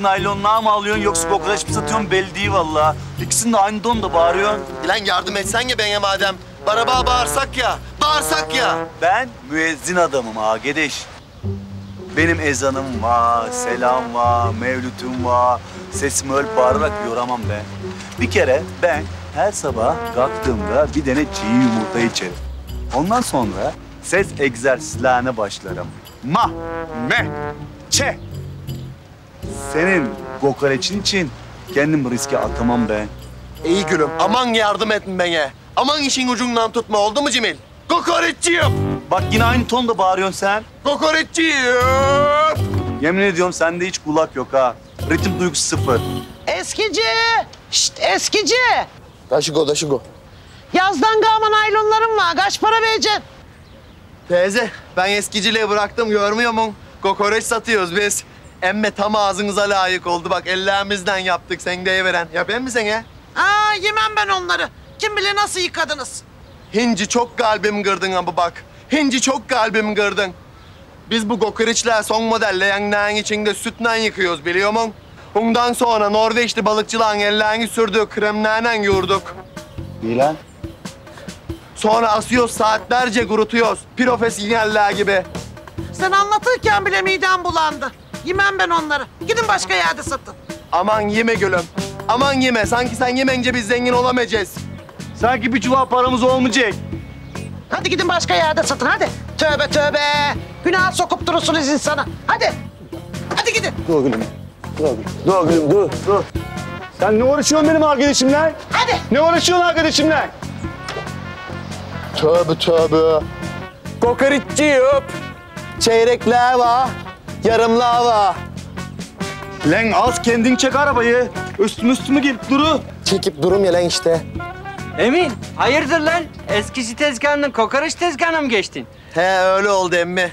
eski naylonluğa mı alıyorsun yoksa kokoreç mi satıyorsun belli değil vallahi. İkisini de aynı donda bağırıyorsun. Lan yardım etsen ya bana madem. Baraba bağırsak ya. Bağırsak ya. Ben müezzin adamım agedeş. Benim ezanım var, selam var, mevlütüm var. Sesimi öyle bağırarak yoramam ben. Bir kere ben her sabah kalktığımda bir tane çiğ yumurta içerim. Ondan sonra ses egzersizlerine başlarım. Ma, me, çe. Senin kokoreçin için kendim riske atamam ben. İyi gülüm. Aman yardım etme bana. Aman işin ucundan tutma oldu mu Cemil? Kokoreççiyim. Bak yine aynı tonda bağırıyorsun sen. Kokoreççiyim. Yemin ediyorum sende hiç kulak yok ha. Ritim duygusu sıfır. Eskici! Şşt eskici! Taşıko taşıko. Yazdan kalma naylonlarım var. Kaç para vereceksin? Teyze ben eskiciliği bıraktım görmüyor musun? Kokoreç satıyoruz biz. Emme tam ağzınıza layık oldu. Bak ellerimizden yaptık sen veren. Yapayım mı sana? Aa yemem ben onları. Kim bilir nasıl yıkadınız? Hinci çok kalbimi kırdın ama bak. Hinci çok kalbimi kırdın. Biz bu kokoreçler son model leğenlerin içinde sütle yıkıyoruz biliyor musun? Bundan sonra Norveçli balıkçıların ellerini sürdüğü kremlerle yurduk. İyi lan. Sonra asıyoruz saatlerce kurutuyoruz. Profesyoneller gibi. Sen anlatırken bile midem bulandı. Yemem ben onları. Gidin başka yerde satın. Aman yeme gülüm. Aman yeme. Sanki sen yemeyince biz zengin olamayacağız. Sanki bir çuval paramız olmayacak. Hadi gidin başka yerde satın hadi. Tövbe tövbe. Günah sokup durursunuz insana. Hadi. Hadi gidin. Dur gülüm. Dur gülüm. Dur gülüm dur. Dur. Sen ne uğraşıyorsun benim arkadaşımla? Hadi. Ne uğraşıyorsun arkadaşımla? Tövbe tövbe. Kokoreççi yok. Çeyrekler var. Yarımlar var. Lan az kendin çek arabayı. Üstüme üstüme gelip duru. Çekip durum ya lan işte. Emin, hayırdır lan? Eskici tezgahından kokoreç tezgahına mı geçtin? He öyle oldu emmi.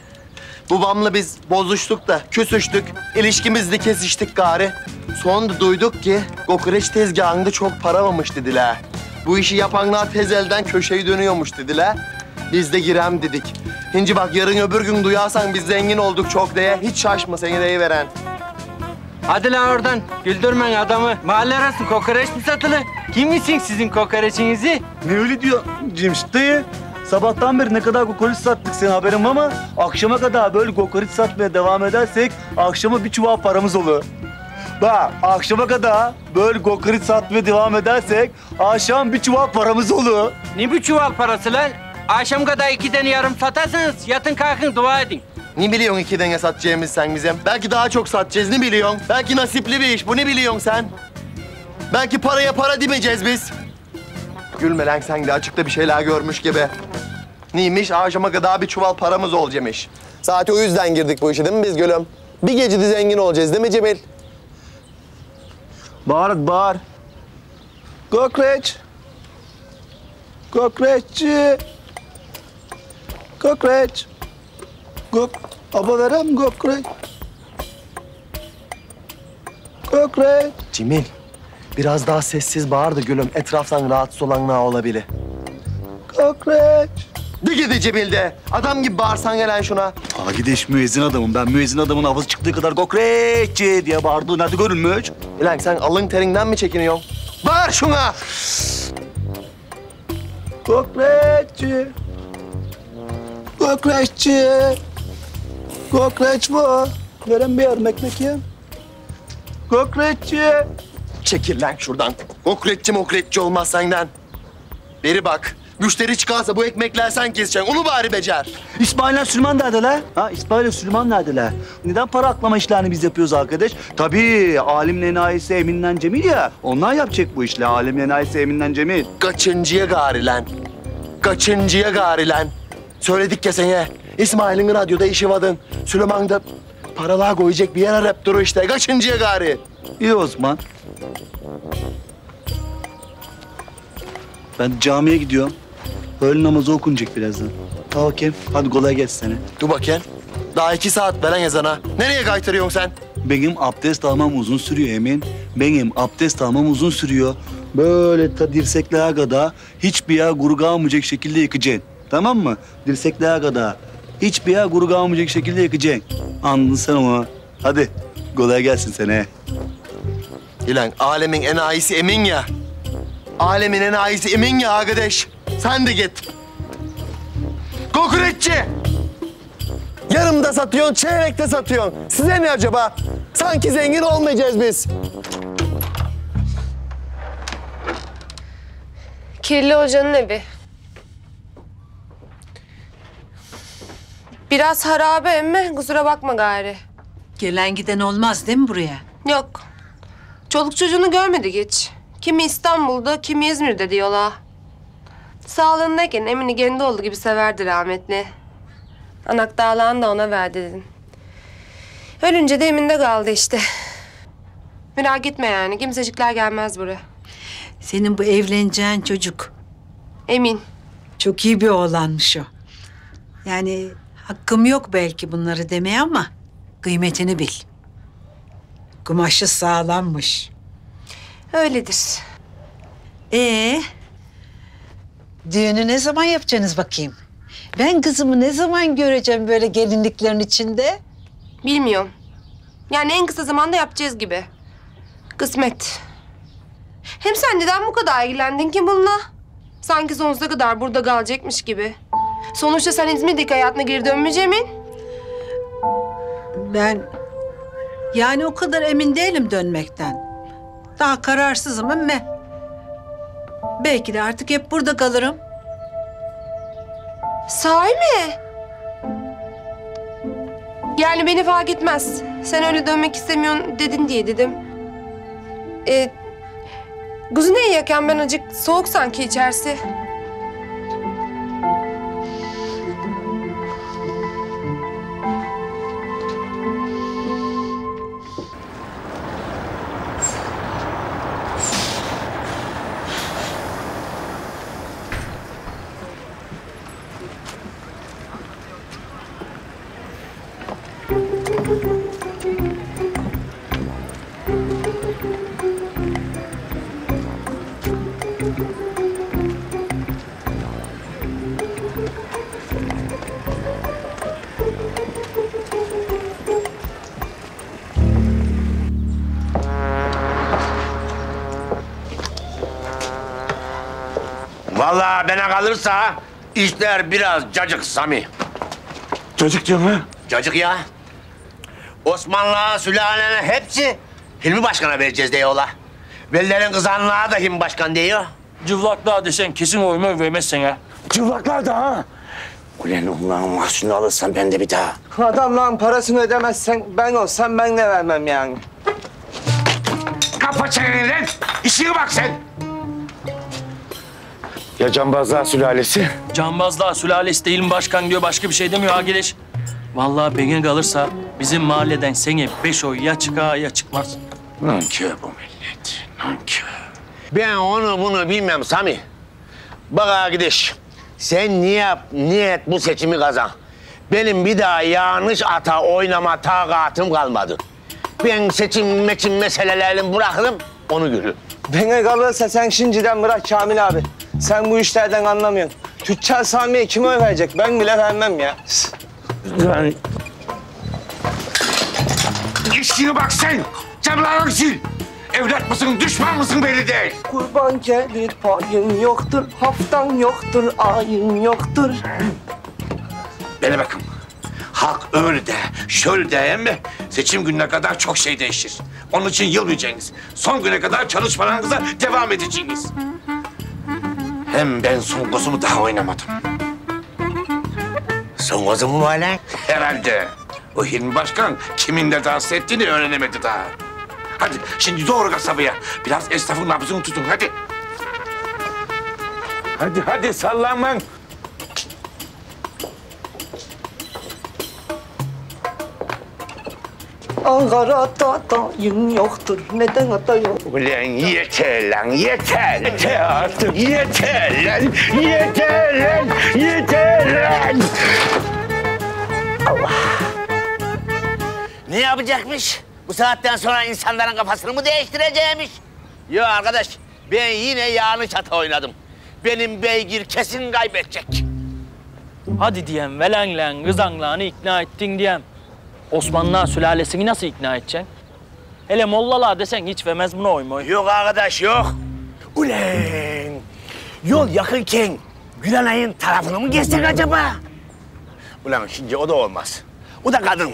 Babamla biz bozuştuk da küsüştük. İlişkimizde kesiştik gari. Sonra duyduk ki kokoreç tezgahında çok para varmış dediler. Bu işi yapanlar tez elden köşeyi dönüyormuş dediler. Biz de girem dedik. Hinci bak yarın öbür gün duyarsan biz zengin olduk çok diye hiç şaşma seni veren. Hadi lan oradan, güldürmen adamı. Mahalle arası kokoreç mi satılır? Kim için sizin kokoreçinizi? Ne öyle diyor Cemşit dayı? Sabahtan beri ne kadar kokoreç sattık senin haberin var mı? Akşama kadar böyle kokoreç satmaya devam edersek akşama bir çuval paramız olur. Bak akşama kadar böyle kokoreç satmaya devam edersek akşam bir çuval paramız olur. Ne bu çuval parası lan? Akşam kadar iki tane yarım satarsanız yatın kalkın dua edin. Ne biliyorsun iki denge satacağımız sen bizim? Belki daha çok satacağız ne biliyorsun? Belki nasipli bir iş bu ne biliyorsun sen? Belki paraya para demeyeceğiz biz. Gülme lan sen de açıkta bir şeyler görmüş gibi. Neymiş? Akşama kadar bir çuval paramız olacakmış. Zaten o yüzden girdik bu işe değil mi biz gülüm? Bir gecede zengin olacağız değil mi Cemil? Bağır bağır. Kokoreç. Kokoreççi. Kokoreç. Kok. Abalarım kokoreç. Kokoreç. Cemil, biraz daha sessiz bağır da gülüm. Etraftan rahatsız olan ne olabilir? Kokoreç. De gidi Cemil de. Adam gibi bağırsan gelen şuna. Aa gideş müezzin adamım. Ben müezzin adamın havası çıktığı kadar kokoreççi diye bağırdığı nerede görülmüş? Ulan sen alın terinden mi çekiniyorsun? Bağır şuna. Kokoreççi. Kokoreççi. Kokoreç bu. Veren bir yarım ekmek ya. Kokoreççi. Çekil lan şuradan. Kokretçi mokretçi olmaz senden. Beri bak. Müşteri çıkarsa bu ekmekler sen keseceksin. Onu bari becer. İsmail'le Süleyman nerede la? Ha İsmail'le Süleyman nerede la? Neden para aklama işlerini biz yapıyoruz arkadaş? Tabii alim nenayisi Emin'den Cemil ya. Onlar yapacak bu işle. Alim nenayisi Emin'den Cemil. Kaçıncıya gari lan? Kaçıncıya gari lan? Söyledik ya sana. İsmail'in radyoda işi vardı. Süleyman da paralar koyacak bir yer arayıp duruyor işte. Kaçıncıya gari? İyi o zaman. Ben camiye gidiyorum. Öğle namazı okunacak birazdan. Ha bakayım. Hadi kolay gelsin sana. Dur bakayım. Daha iki saat veren yazana. Nereye kaytarıyorsun sen? Benim abdest almam uzun sürüyor Emin. benim abdest almam uzun sürüyor. Böyle ta dirsekliğe kadar hiçbir yer kuru kalmayacak şekilde yıkacaksın. Tamam mı? Dirsekliğe kadar. Hiçbir yer kuru kalmayacak şekilde yıkacaksın. Anladın sen onu. Hadi kolay gelsin sana. İlan alemin enayisi emin ya. Alemin enayisi emin ya arkadaş. Sen de git. Kokoreççi. Yarımda satıyorsun, çeyrekte satıyorsun. Size ne acaba? Sanki zengin olmayacağız biz. Kirli hocanın evi. Biraz harabe emme kusura bakma gari. Gelen giden olmaz değil mi buraya? Yok. Çoluk çocuğunu görmedik hiç. Kimi İstanbul'da, kimi İzmir'de diyorlar. Sağlığındayken Emin'i kendi olduğu gibi severdi rahmetli. Anak dağlağını da ona ver dedin. Ölünce de Emin'de kaldı işte. Merak etme yani. Kimsecikler gelmez buraya. Senin bu evleneceğin çocuk Emin. çok iyi bir oğlanmış o. Yani hakkım yok belki bunları demeye ama kıymetini bil. Kumaşı sağlammış. Öyledir. Ee, düğünü ne zaman yapacaksınız bakayım? Ben kızımı ne zaman göreceğim böyle gelinliklerin içinde? Bilmiyorum. Yani en kısa zamanda yapacağız gibi. Kısmet. Hem sen neden bu kadar ilgilendin ki bununla? Sanki sonsuza kadar burada kalacakmış gibi. Sonuçta sen İzmir'deki hayatına geri dönmeyecek misin? Ben yani o kadar emin değilim dönmekten. Daha kararsızım ama belki de artık hep burada kalırım. Sahi mi? Yani beni fark etmez. Sen öyle dönmek istemiyorsun dedin diye dedim. Ee, kuzu ne yakan ben acık soğuk sanki içerisi. Vallahi bana kalırsa işler biraz cacık Sami. Çocuk diyor mu? Cacık ya. Osmanlı sülalene hepsi Hilmi Başkan'a vereceğiz diyorlar. Velilerin kızanlığa da Hilmi Başkan diyor. Cıvlaklığa desen kesin oyumu vermezsen ha. Çıplaklar da ha. Ulan Allah'ın mahsulünü alırsan ben de bir daha. Adamların parasını ödemezsen ben olsam ben de vermem yani. Kapat çeneni lan. İşine bak sen. Ya cambazlar sülalesi? Cambazlığa sülalesi değil mi başkan diyor başka bir şey demiyor ha geliş. Vallahi beni kalırsa bizim mahalleden seni beş oy ya çıkar ya çıkmaz. Nankör bu millet. Nankör. Ben onu bunu bilmem Sami. Bak arkadaş. Sen niye niyet bu seçimi kazan. Benim bir daha yanlış ata oynama takatım kalmadı. Ben seçim meçim meselelerini bırakırım, onu görürüm. Bana kalırsa sen şimdiden bırak Kamil abi. Sen bu işlerden anlamıyorsun. Tüccar Sami'ye kim oy verecek? Ben bile vermem ya. Yani İşine bak sen! Cemlanın sil! Evlat mısın, düşman mısın belli değil. Kurban gelir payın yoktur, haftan yoktur, ayın yoktur. Bana bakın. Halk öyle de, şöyle de ama seçim gününe kadar çok şey değişir. Onun için yılmayacaksınız. Son güne kadar çalışmalarınıza devam edeceksiniz. Hem ben son kozumu daha oynamadım. Son kozumu mu hala? Herhalde. O Hilmi Başkan kiminle dans ettiğini öğrenemedi daha. Hadi şimdi doğru kasabaya. Biraz esnafın nabzını tutun hadi. hadi hadi sallanman. Ankara'da dayın yoktur, neden adayım? Ulan yeter lan yeter. Yeter artık yeter lan. Yeter lan. Yeter lan. Allah. Ne yapacakmış? Bu saatten sonra insanların kafasını mı değiştireceğimiş? Yok arkadaş, ben yine yanlış hata oynadım. Benim beygir kesin kaybedecek. Hadi diyem velenlen kızanlağını ikna ettin diyem. Osmanlı sülalesini nasıl ikna edeceksin? Hele mollalar desen hiç vermez buna oymayı. Yok arkadaş, yok. Ulan, yol yakınken Gülenay'ın tarafını mı geçsek acaba? Ulan şimdi o da olmaz. O da kadın.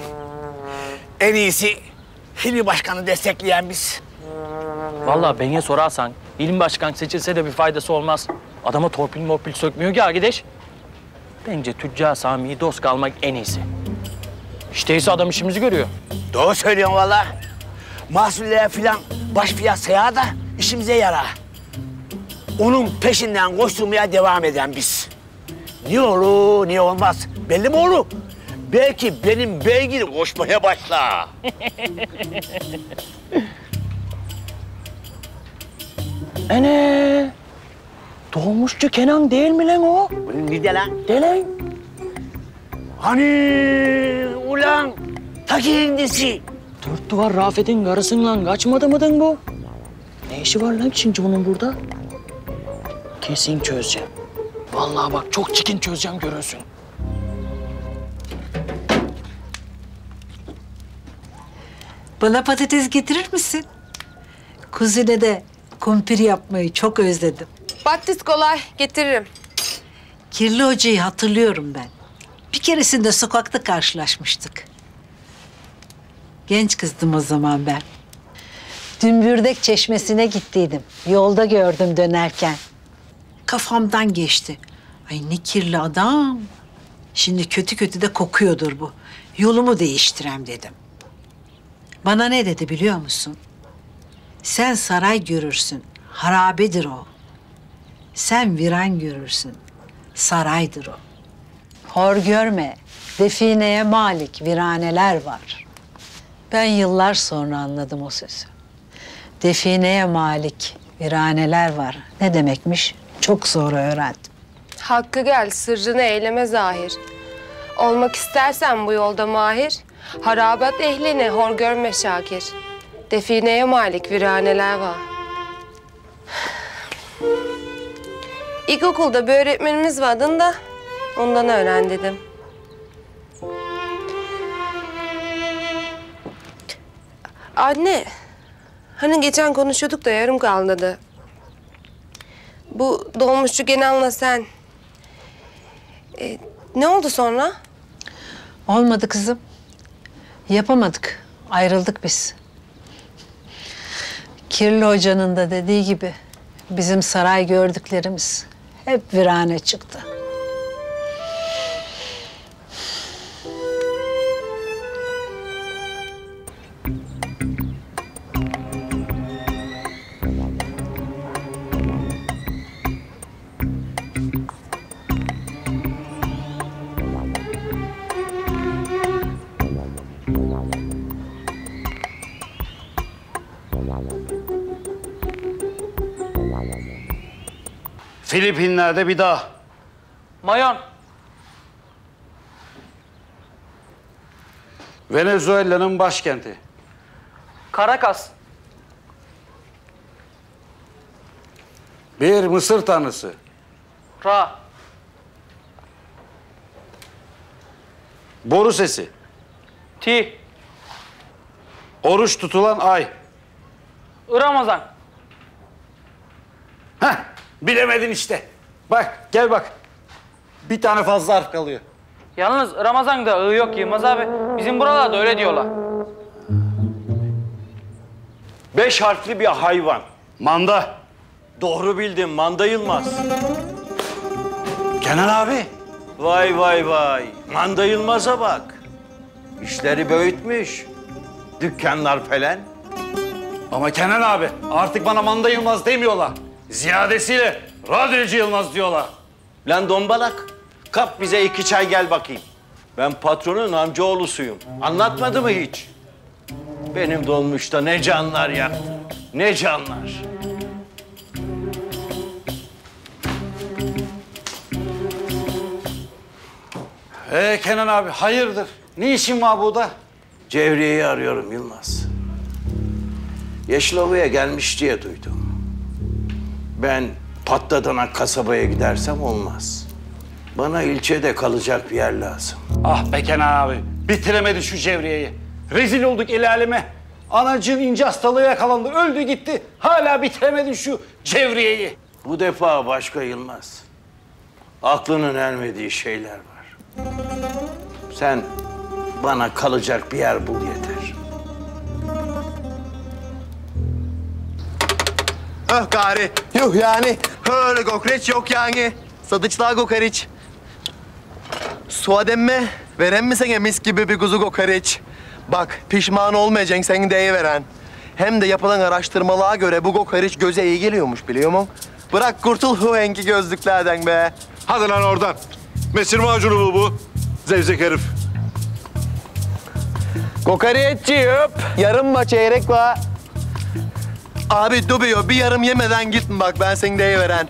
En iyisi Hilmi Başkan'ı destekleyen biz. Vallahi bana sorarsan ilim başkan seçilse de bir faydası olmaz. Adama torpil morpil sökmüyor ki arkadaş. Bence tüccar Sami'yi dost kalmak en iyisi. İşte ise adam işimizi görüyor. Doğru söylüyorsun valla. Mahsullere filan baş fiyat sayar da işimize yarar. Onun peşinden koşturmaya devam eden biz. Ne olur ne olmaz. Belli mi olur? Belki benim beygir koşmaya başlar. Ene! Doğmuşçu Kenan değil mi lan o? Nerede lan? De lan. Hani ulan ta kendisi. Dört duvar Rafet'in karısından kaçmadı mıdın bu? Ne işi var lan şimdi onun burada? Kesin çözeceğim. Vallahi bak çok çikin çözeceğim görürsün. Bana patates getirir misin? Kuzine de kumpir yapmayı çok özledim. Battis kolay getiririm. Kirli hocayı hatırlıyorum ben. Bir keresinde sokakta karşılaşmıştık. Genç kızdım o zaman ben. Dümbürdek çeşmesine gittiydim. Yolda gördüm dönerken. Kafamdan geçti. Ay ne kirli adam. Şimdi kötü kötü de kokuyordur bu. Yolumu değiştirem dedim. Bana ne dedi biliyor musun? Sen saray görürsün. Harabedir o. Sen viran görürsün. Saraydır o. Hor görme. Defineye malik viraneler var. Ben yıllar sonra anladım o sözü. Defineye malik viraneler var. Ne demekmiş? Çok sonra öğrendim. Hakkı gel sırrını eyleme zahir. Olmak istersen bu yolda mahir. Harabat ehline hor görme Şakir. Defineye malik viraneler var. İlkokulda bir öğretmenimiz vardı da ondan öğren dedim. Anne, hani geçen konuşuyorduk da yarım kaldı. Bu dolmuşçu Genal'la sen. E, ne oldu sonra? Olmadı kızım. Yapamadık. Ayrıldık biz. Kirli hocanın da dediği gibi bizim saray gördüklerimiz hep virane çıktı. Filipinler'de bir dağ. Mayon. Venezuela'nın başkenti. Caracas. Bir Mısır tanrısı. Ra. Boru sesi. Ti. Oruç tutulan ay. Ramazan. Bilemedin işte. Bak, gel bak. Bir tane fazla harf kalıyor. Yalnız Ramazan'da ı yok Yılmaz abi. Bizim buralarda öyle diyorlar. Beş harfli bir hayvan. Manda. Doğru bildin Manda Yılmaz. Kenan abi. Vay vay vay. Manda Yılmaz'a bak. İşleri büyütmüş. Dükkanlar falan. Ama Kenan abi artık bana Manda Yılmaz demiyorlar. Ziyadesiyle radyocu Yılmaz diyorlar. Lan dombalak. Kap bize iki çay gel bakayım. Ben patronun amcaoğlusuyum. Anlatmadı mı hiç? Benim dolmuşta ne canlar yaktı. Ne canlar. Ee Kenan abi hayırdır? Ne işin var burada? Cevriye'yi arıyorum Yılmaz. Yeşilova'ya gelmiş diye duydum. Ben patladana kasabaya gidersem olmaz. Bana ilçede kalacak bir yer lazım. Ah be Kenan abi. Bitiremedi şu cevriyeyi. Rezil olduk el aleme. Anacığın ince hastalığı yakalandı. Öldü gitti. Hala bitiremedi şu cevriyeyi. Bu defa başka Yılmaz. Aklının ermediği şeyler var. Sen bana kalacak bir yer bul yeter. Öh gari. Yuh yani. Öyle kokoreç yok yani. Sadıçlar kokoreç. Suat emme. Veren mi sana mis gibi bir kuzu kokoreç? Bak pişman olmayacaksın sen deyiveren. Hem de yapılan araştırmalara göre bu kokoreç göze iyi geliyormuş biliyor musun? Bırak kurtul bu enki gözlüklerden be. Hadi lan oradan. Mesir macunu bu bu. Zevzek herif. Kokoreççi öp. Yarım maç çeyrek var. Abi dubuyor bir yarım yemeden gitme bak ben seni deyiveren.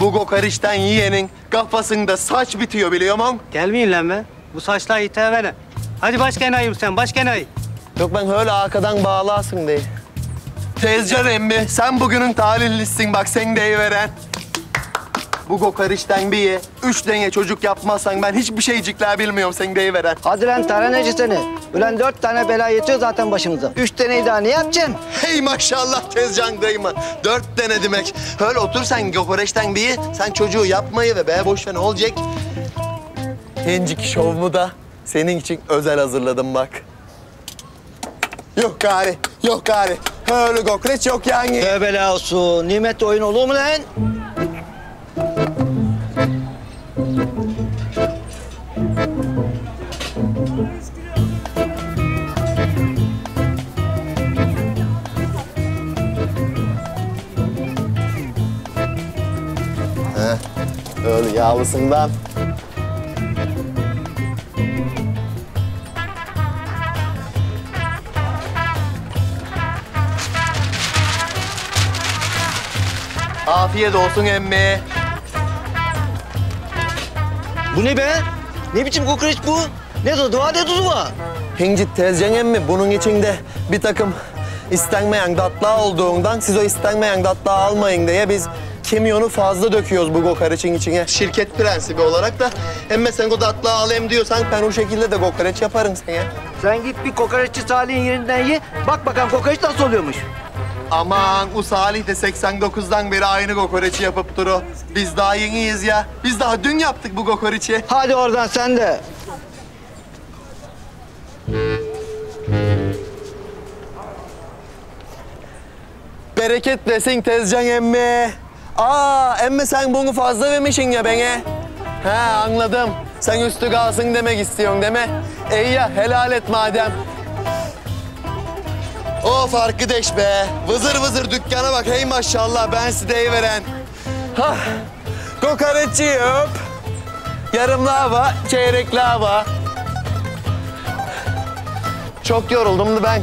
Bu kokoreçten yiyenin kafasında saç bitiyor biliyor musun? Gelmeyin lan be. Bu saçlar bana. Hadi başka enayim sen, başka enayi. Yok ben öyle arkadan bağlasın diye. Tezcan emmi sen bugünün talihlisin bak sen deyiveren. Bu kokoreçten bir ye. Üç tane çocuk yapmazsan ben hiçbir şeycikler bilmiyorum sen deyiveren. Hadi lan taraneci seni. Ulan dört tane bela yetiyor zaten başımıza. Üç taneyi daha ne yapacaksın? Hey maşallah Tezcan dayıma. Dört tane demek. Öyle otur sen kokoreçten bir ye. Sen çocuğu yapmayı ve be boş ver ne olacak? Hencik şovumu da senin için özel hazırladım bak. Yok gari, yok gari. Öyle kokoreç yok yani. Tövbe olsun. Nimet oyun olur mu lan? Yağlısından. Afiyet olsun emmi. Bu ne be? Ne biçim kokoreç bu? Ne tadı var ne tuzu var? Hincit Tezcan emmi bunun içinde bir takım istenmeyen tatlar olduğundan siz o istenmeyen tatlar almayın diye biz kimyonu fazla döküyoruz bu kokoreçin içine. Şirket prensibi olarak da emme sen o tatlı alayım diyorsan ben o şekilde de kokoreç yaparım sana. Sen git bir kokoreççi Salih'in yerinden ye. Bak bakalım kokoreç nasıl oluyormuş. Aman o Salih de 89'dan beri aynı kokoreçi yapıp duru. Biz daha yeniyiz ya. Biz daha dün yaptık bu kokoreçi. Hadi oradan sen de. Bereket versin Tezcan emmi. Aa emmi sen bunu fazla vermişsin ya bana. He anladım. Sen üstü kalsın demek istiyorsun mi? İyi ya helal et madem. Of arkadaş be. Vızır vızır dükkana bak hey maşallah ben size veren. Hah. Kokoreççi öp. Yarım lava, çeyrek lava. Çok yoruldum da ben.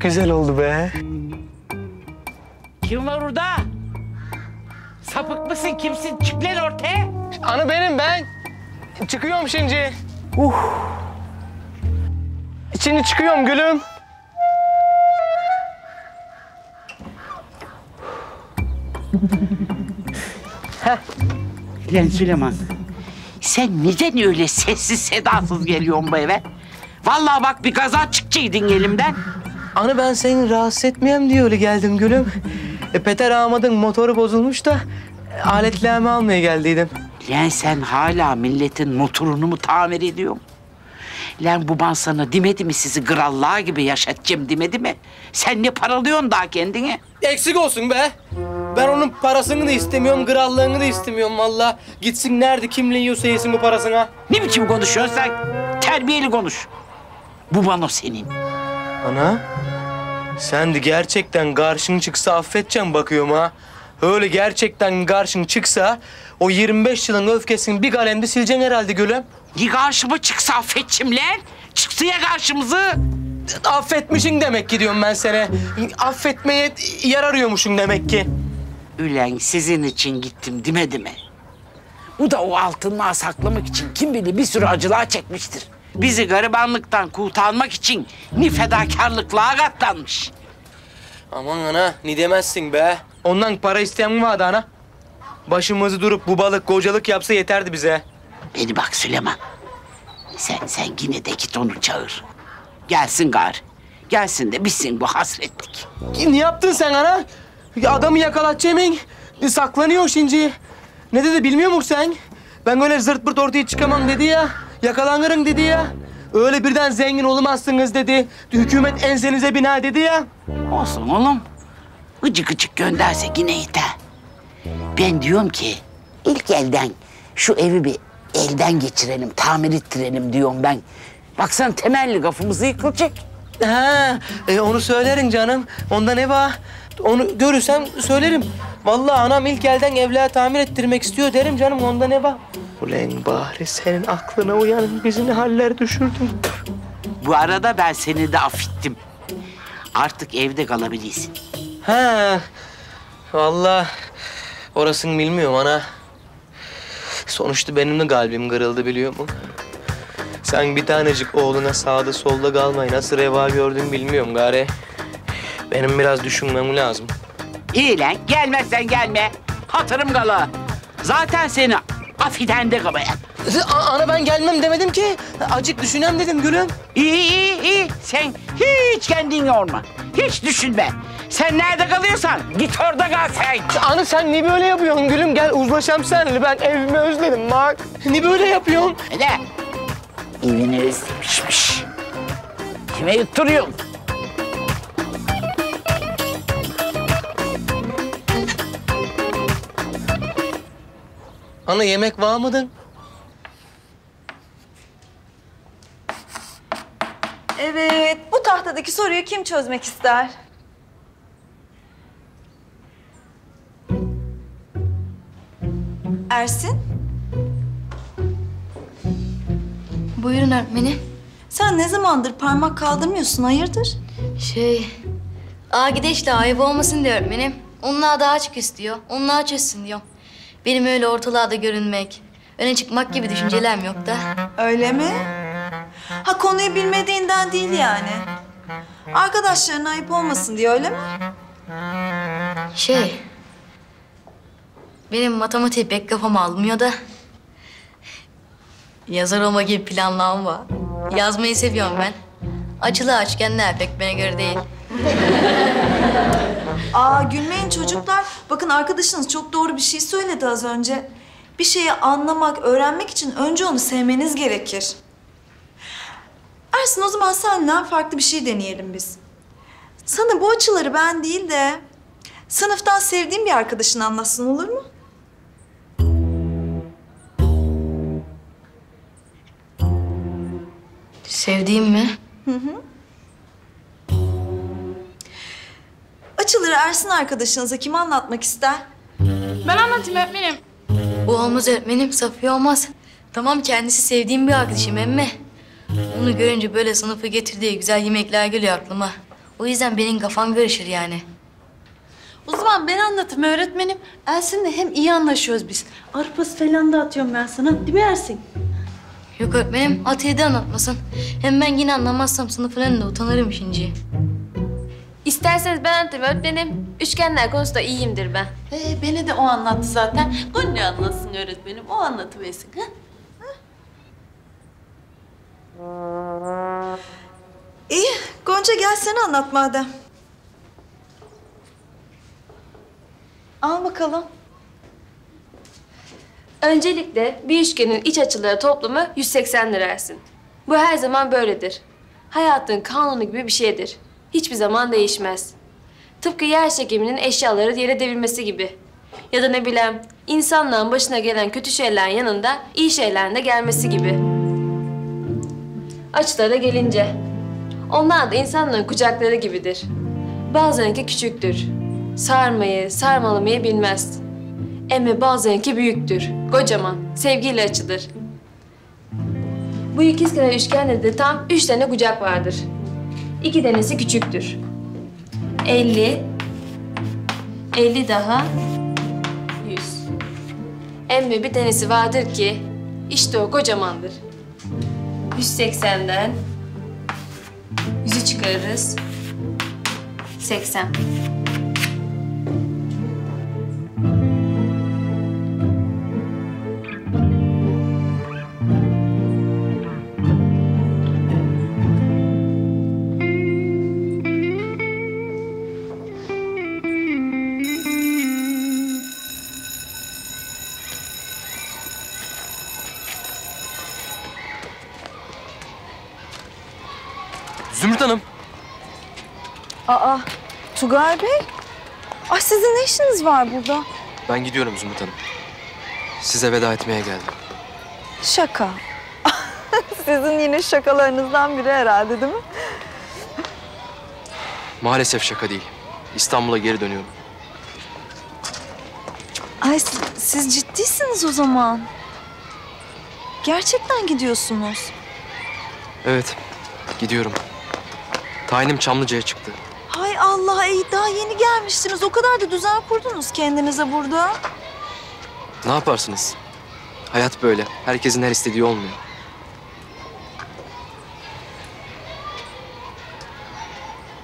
Çok güzel oldu be. Kim var orada? Sapık mısın kimsin? Çık lan ortaya. Anı benim ben. Çıkıyorum şimdi. Uh. Şimdi çıkıyorum gülüm. Lan Süleyman. Sen neden öyle sessiz sedasız geliyorsun bu eve? Vallahi bak bir kaza çıkacaktın elimden. Anı ben seni rahatsız etmeyeyim diye öyle geldim gülüm. E, Peter Ahmet'in motoru bozulmuş da aletlerimi almaya geldiydim. Lan sen hala milletin motorunu mu tamir ediyorsun? Lan baban sana demedi mi sizi krallığa gibi yaşatacağım demedi mi? Sen ne paralıyorsun daha kendini? Eksik olsun be. Ben onun parasını da istemiyorum, krallığını da istemiyorum valla. Gitsin nerede kimle yiyorsa yesin bu parasına. Ne biçim konuşuyorsun sen? Terbiyeli konuş. Baban o senin. Ana, sen de gerçekten karşın çıksa affedeceğim bakıyorum ha. Öyle gerçekten karşın çıksa o 25 yılın öfkesini bir kalemde sileceksin herhalde gülüm. Ne karşıma çıksa affedeceğim lan. Çıktı ya karşımızı. Affetmişin demek ki diyorum ben sana. Affetmeye yer arıyormuşsun demek ki. Ülen sizin için gittim demedi mi? Bu da o altınlığa saklamak için kim bilir bir sürü acılar çekmiştir. Bizi garibanlıktan kurtarmak için ne fedakarlıklığa katlanmış. Aman ana ne demezsin be. Ondan para isteyen mi vardı ana? Başımızı durup bu balık kocalık yapsa yeterdi bize. Beni bak Süleyman. Sen sen yine de git onu çağır. Gelsin gari. Gelsin de bitsin bu hasretlik. Ne yaptın sen ana? Adamı yakalatacaksın. Saklanıyor şimdi. Ne dedi bilmiyor musun sen? Ben öyle zırt pırt ortaya çıkamam dedi ya. Yakalanırım dedi ya. Öyle birden zengin olamazsınız dedi. Hükümet ensenize bina dedi ya. Olsun oğlum. Gıcık gıcık gönderse yine yeter. Ben diyorum ki ilk elden şu evi bir elden geçirelim, tamir ettirelim diyorum ben. Baksana temelli kafamızı yıkılacak. Ha, e, onu söylerim canım. Onda ne var? Onu görürsem söylerim. Vallahi anam ilk elden evler tamir ettirmek istiyor derim canım. Onda ne var? Ulan bari senin aklına uyanın bizi ne haller düşürdün. Bu arada ben seni de affettim. Artık evde kalabilirsin. Ha, vallahi orasını bilmiyorum ana. Sonuçta benim de kalbim kırıldı biliyor musun? Sen bir tanecik oğluna sağda solda kalmayı nasıl reva gördün bilmiyorum gari. Benim biraz düşünmem lazım. İyi lan gelmezsen gelme. Hatırım kala. Zaten seni affeden de kabayan. Ana ben gelmem demedim ki. Acık düşünem dedim gülüm. İyi iyi iyi. Sen hiç kendini yorma. Hiç düşünme. Sen nerede kalıyorsan git orada kal sen. Ana sen niye böyle yapıyorsun gülüm? Gel uzlaşam seninle. Ben evimi özledim bak. Niye böyle yapıyorsun? Hadi. Evini özlemişmiş. Kime yutturuyorsun? Ana yemek var mıdın? Evet, bu tahtadaki soruyu kim çözmek ister? Ersin, Buyurun öğretmenim. sen ne zamandır parmak kaldırmıyorsun, hayırdır? Şey, ağa gideşle ayıp olmasın diyor öğretmenim. Onlar daha açık istiyor, onlar çözsün diyor. Benim öyle ortalarda görünmek, öne çıkmak gibi düşüncelerim yok da. Öyle mi? Ha konuyu bilmediğinden değil yani. Arkadaşlarına ayıp olmasın diye öyle mi? Şey, benim matematik pek kafama almıyor da. Yazar olma gibi planlarım var. Yazmayı seviyorum ben. Açılı açgenler pek bana göre değil. Aa gülmeyin çocuklar. Bakın arkadaşınız çok doğru bir şey söyledi az önce. Bir şeyi anlamak, öğrenmek için önce onu sevmeniz gerekir. Ersin o zaman seninle farklı bir şey deneyelim biz. Sana bu açıları ben değil de sınıftan sevdiğin bir arkadaşın anlatsın olur mu? Sevdiğim mi? Hı hı. Açıları Ersin arkadaşınıza kim anlatmak ister? Ben anlatayım öğretmenim. Bu olmaz öğretmenim, Safiye olmaz. Tamam kendisi sevdiğim bir arkadaşım emme. Onu görünce böyle sınıfı getirdiği güzel yemekler geliyor aklıma. O yüzden benim kafam karışır yani. O zaman ben anlatayım öğretmenim. Ersin'le hem iyi anlaşıyoruz biz. Arpası falan da atıyorum ben sana. Değil mi Ersin? Yok öğretmenim, Atiye de anlatmasın. Hem ben yine anlamazsam sınıfın önünde utanırım şimdi. İsterseniz ben anlatayım öğretmenim. Üçgenler konusunda iyiyimdir ben. Ee, beni de o anlattı zaten. Gonca anlatsın öğretmenim. O anlatıversin. Ha? İyi, Gonca gel sen anlat madem. Al bakalım. Öncelikle bir üçgenin iç açıları toplamı 180 lirasın. Bu her zaman böyledir. Hayatın kanunu gibi bir şeydir. Hiçbir zaman değişmez. Tıpkı yer çekiminin eşyaları yere devirmesi gibi. Ya da ne bileyim insanlığın başına gelen kötü şeylerin yanında iyi şeylerin de gelmesi gibi. Açılara gelince. Onlar da insanlığın kucakları gibidir. Bazenki küçüktür. Sarmayı, sarmalamayı bilmez. Emme bazenki büyüktür. Kocaman, sevgiyle açılır. Bu ikizkenar üçgende de tam üç tane kucak vardır. İki tanesi küçüktür. 50, 50 daha 100. Emme bir tanesi vardır ki işte o kocamandır. 180'den 100'ü çıkarırız. 80. Tugay Bey. Ay sizin ne işiniz var burada? Ben gidiyorum Zümrüt Hanım. Size veda etmeye geldim. Şaka. sizin yine şakalarınızdan biri herhalde değil mi? Maalesef şaka değil. İstanbul'a geri dönüyorum. Ay siz, siz ciddisiniz o zaman. Gerçekten gidiyorsunuz. Evet, gidiyorum. Tayinim Çamlıca'ya çıktı. Hay Allah, ey daha yeni gelmiştiniz. O kadar da düzen kurdunuz kendinize burada. Ne yaparsınız? Hayat böyle. Herkesin her istediği olmuyor.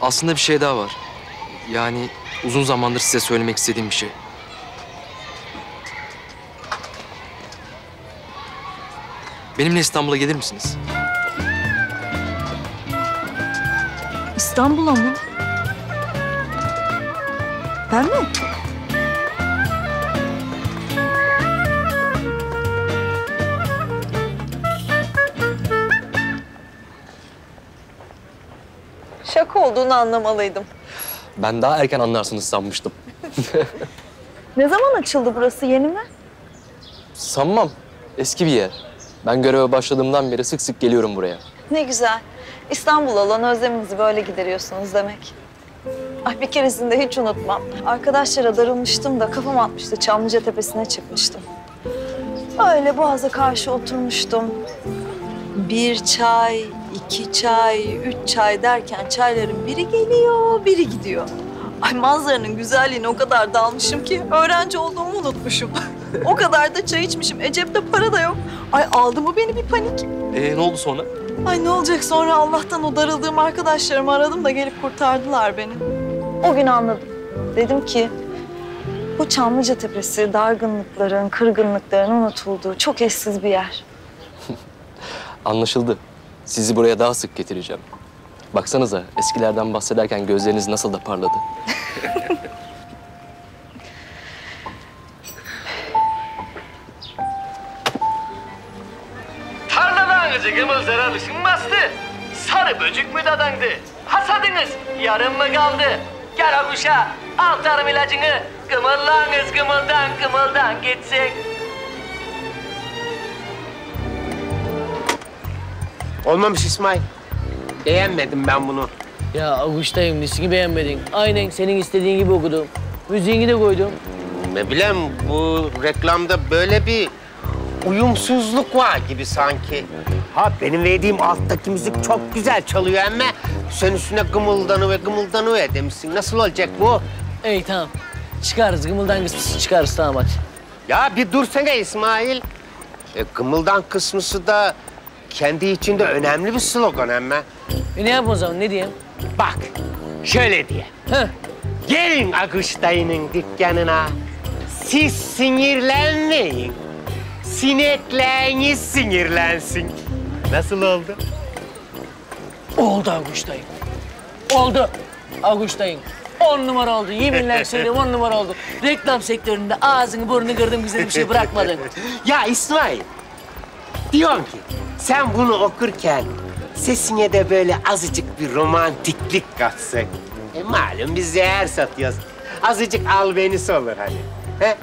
Aslında bir şey daha var. Yani uzun zamandır size söylemek istediğim bir şey. Benimle İstanbul'a gelir misiniz? İstanbul'a mı? Ben mi? Şaka olduğunu anlamalıydım. Ben daha erken anlarsınız sanmıştım. Ne zaman açıldı burası, yeni mi? Sanmam. Eski bir yer. Ben göreve başladığımdan beri sık sık geliyorum buraya. Ne güzel. İstanbul'a olan özleminizi böyle gideriyorsunuz demek. Ay bir keresinde hiç unutmam. Arkadaşlara darılmıştım da kafam atmıştı. Çamlıca Tepesi'ne çıkmıştım. Öyle boğaza karşı oturmuştum. Bir çay, iki çay, üç çay derken çayların biri geliyor, biri gidiyor. Ay manzaranın güzelliğine o kadar dalmışım ki öğrenci olduğumu unutmuşum. o kadar da çay içmişim. E cepte para da yok. Ay aldı mı beni bir panik. Ee, ne oldu sonra? Ay ne olacak sonra Allah'tan o darıldığım arkadaşlarımı aradım da gelip kurtardılar beni. O gün anladım. Dedim ki bu Çamlıca Tepesi dargınlıkların, kırgınlıkların unutulduğu çok eşsiz bir yer. Anlaşıldı. Sizi buraya daha sık getireceğim. Baksanıza eskilerden bahsederken gözleriniz nasıl da parladı. Tarlalarınızı gımıl zararlısı mı bastı? Sarı böcük mü dadandı? Hasadınız yarım mı kaldı? Gel akuşa al tarım ilacını. Gımıllağınız gımıldan gımıldan gitsin. Olmamış İsmail. Beğenmedim ben bunu. Ya Aguş'tayım nesini beğenmedin? Aynen senin istediğin gibi okudum. Müziğini de koydum. Ne bileyim bu reklamda böyle bir uyumsuzluk var gibi sanki. Ha benim verdiğim alttaki müzik çok güzel çalıyor ama sen üstüne gımıldanı ve gımıldanı ve demişsin. Nasıl olacak bu? İyi tamam. Çıkarız gımıldan kısmısı çıkarız tamam hadi. Ya bir dursana İsmail. E, gımıldan kısmısı da kendi içinde önemli bir slogan ama. E ne yapalım o zaman ne diyeyim? Bak şöyle diye. Heh. Gelin Akış dayının dükkanına. Siz sinirlenmeyin. Sinekleriniz sinirlensin. Nasıl oldu? Oldu Aguş'tayım. Oldu. Aguş'tayım. On numara oldun. Yeminle söylüyorum on numara oldun. Reklam sektöründe ağzını burnunu kırdım güzel bir şey bırakmadın. Ya İsmail, diyorum ki sen bunu okurken sesine de böyle azıcık bir romantiklik katsak. E malum biz zehir satıyoruz. Azıcık albenisi olur hani. He?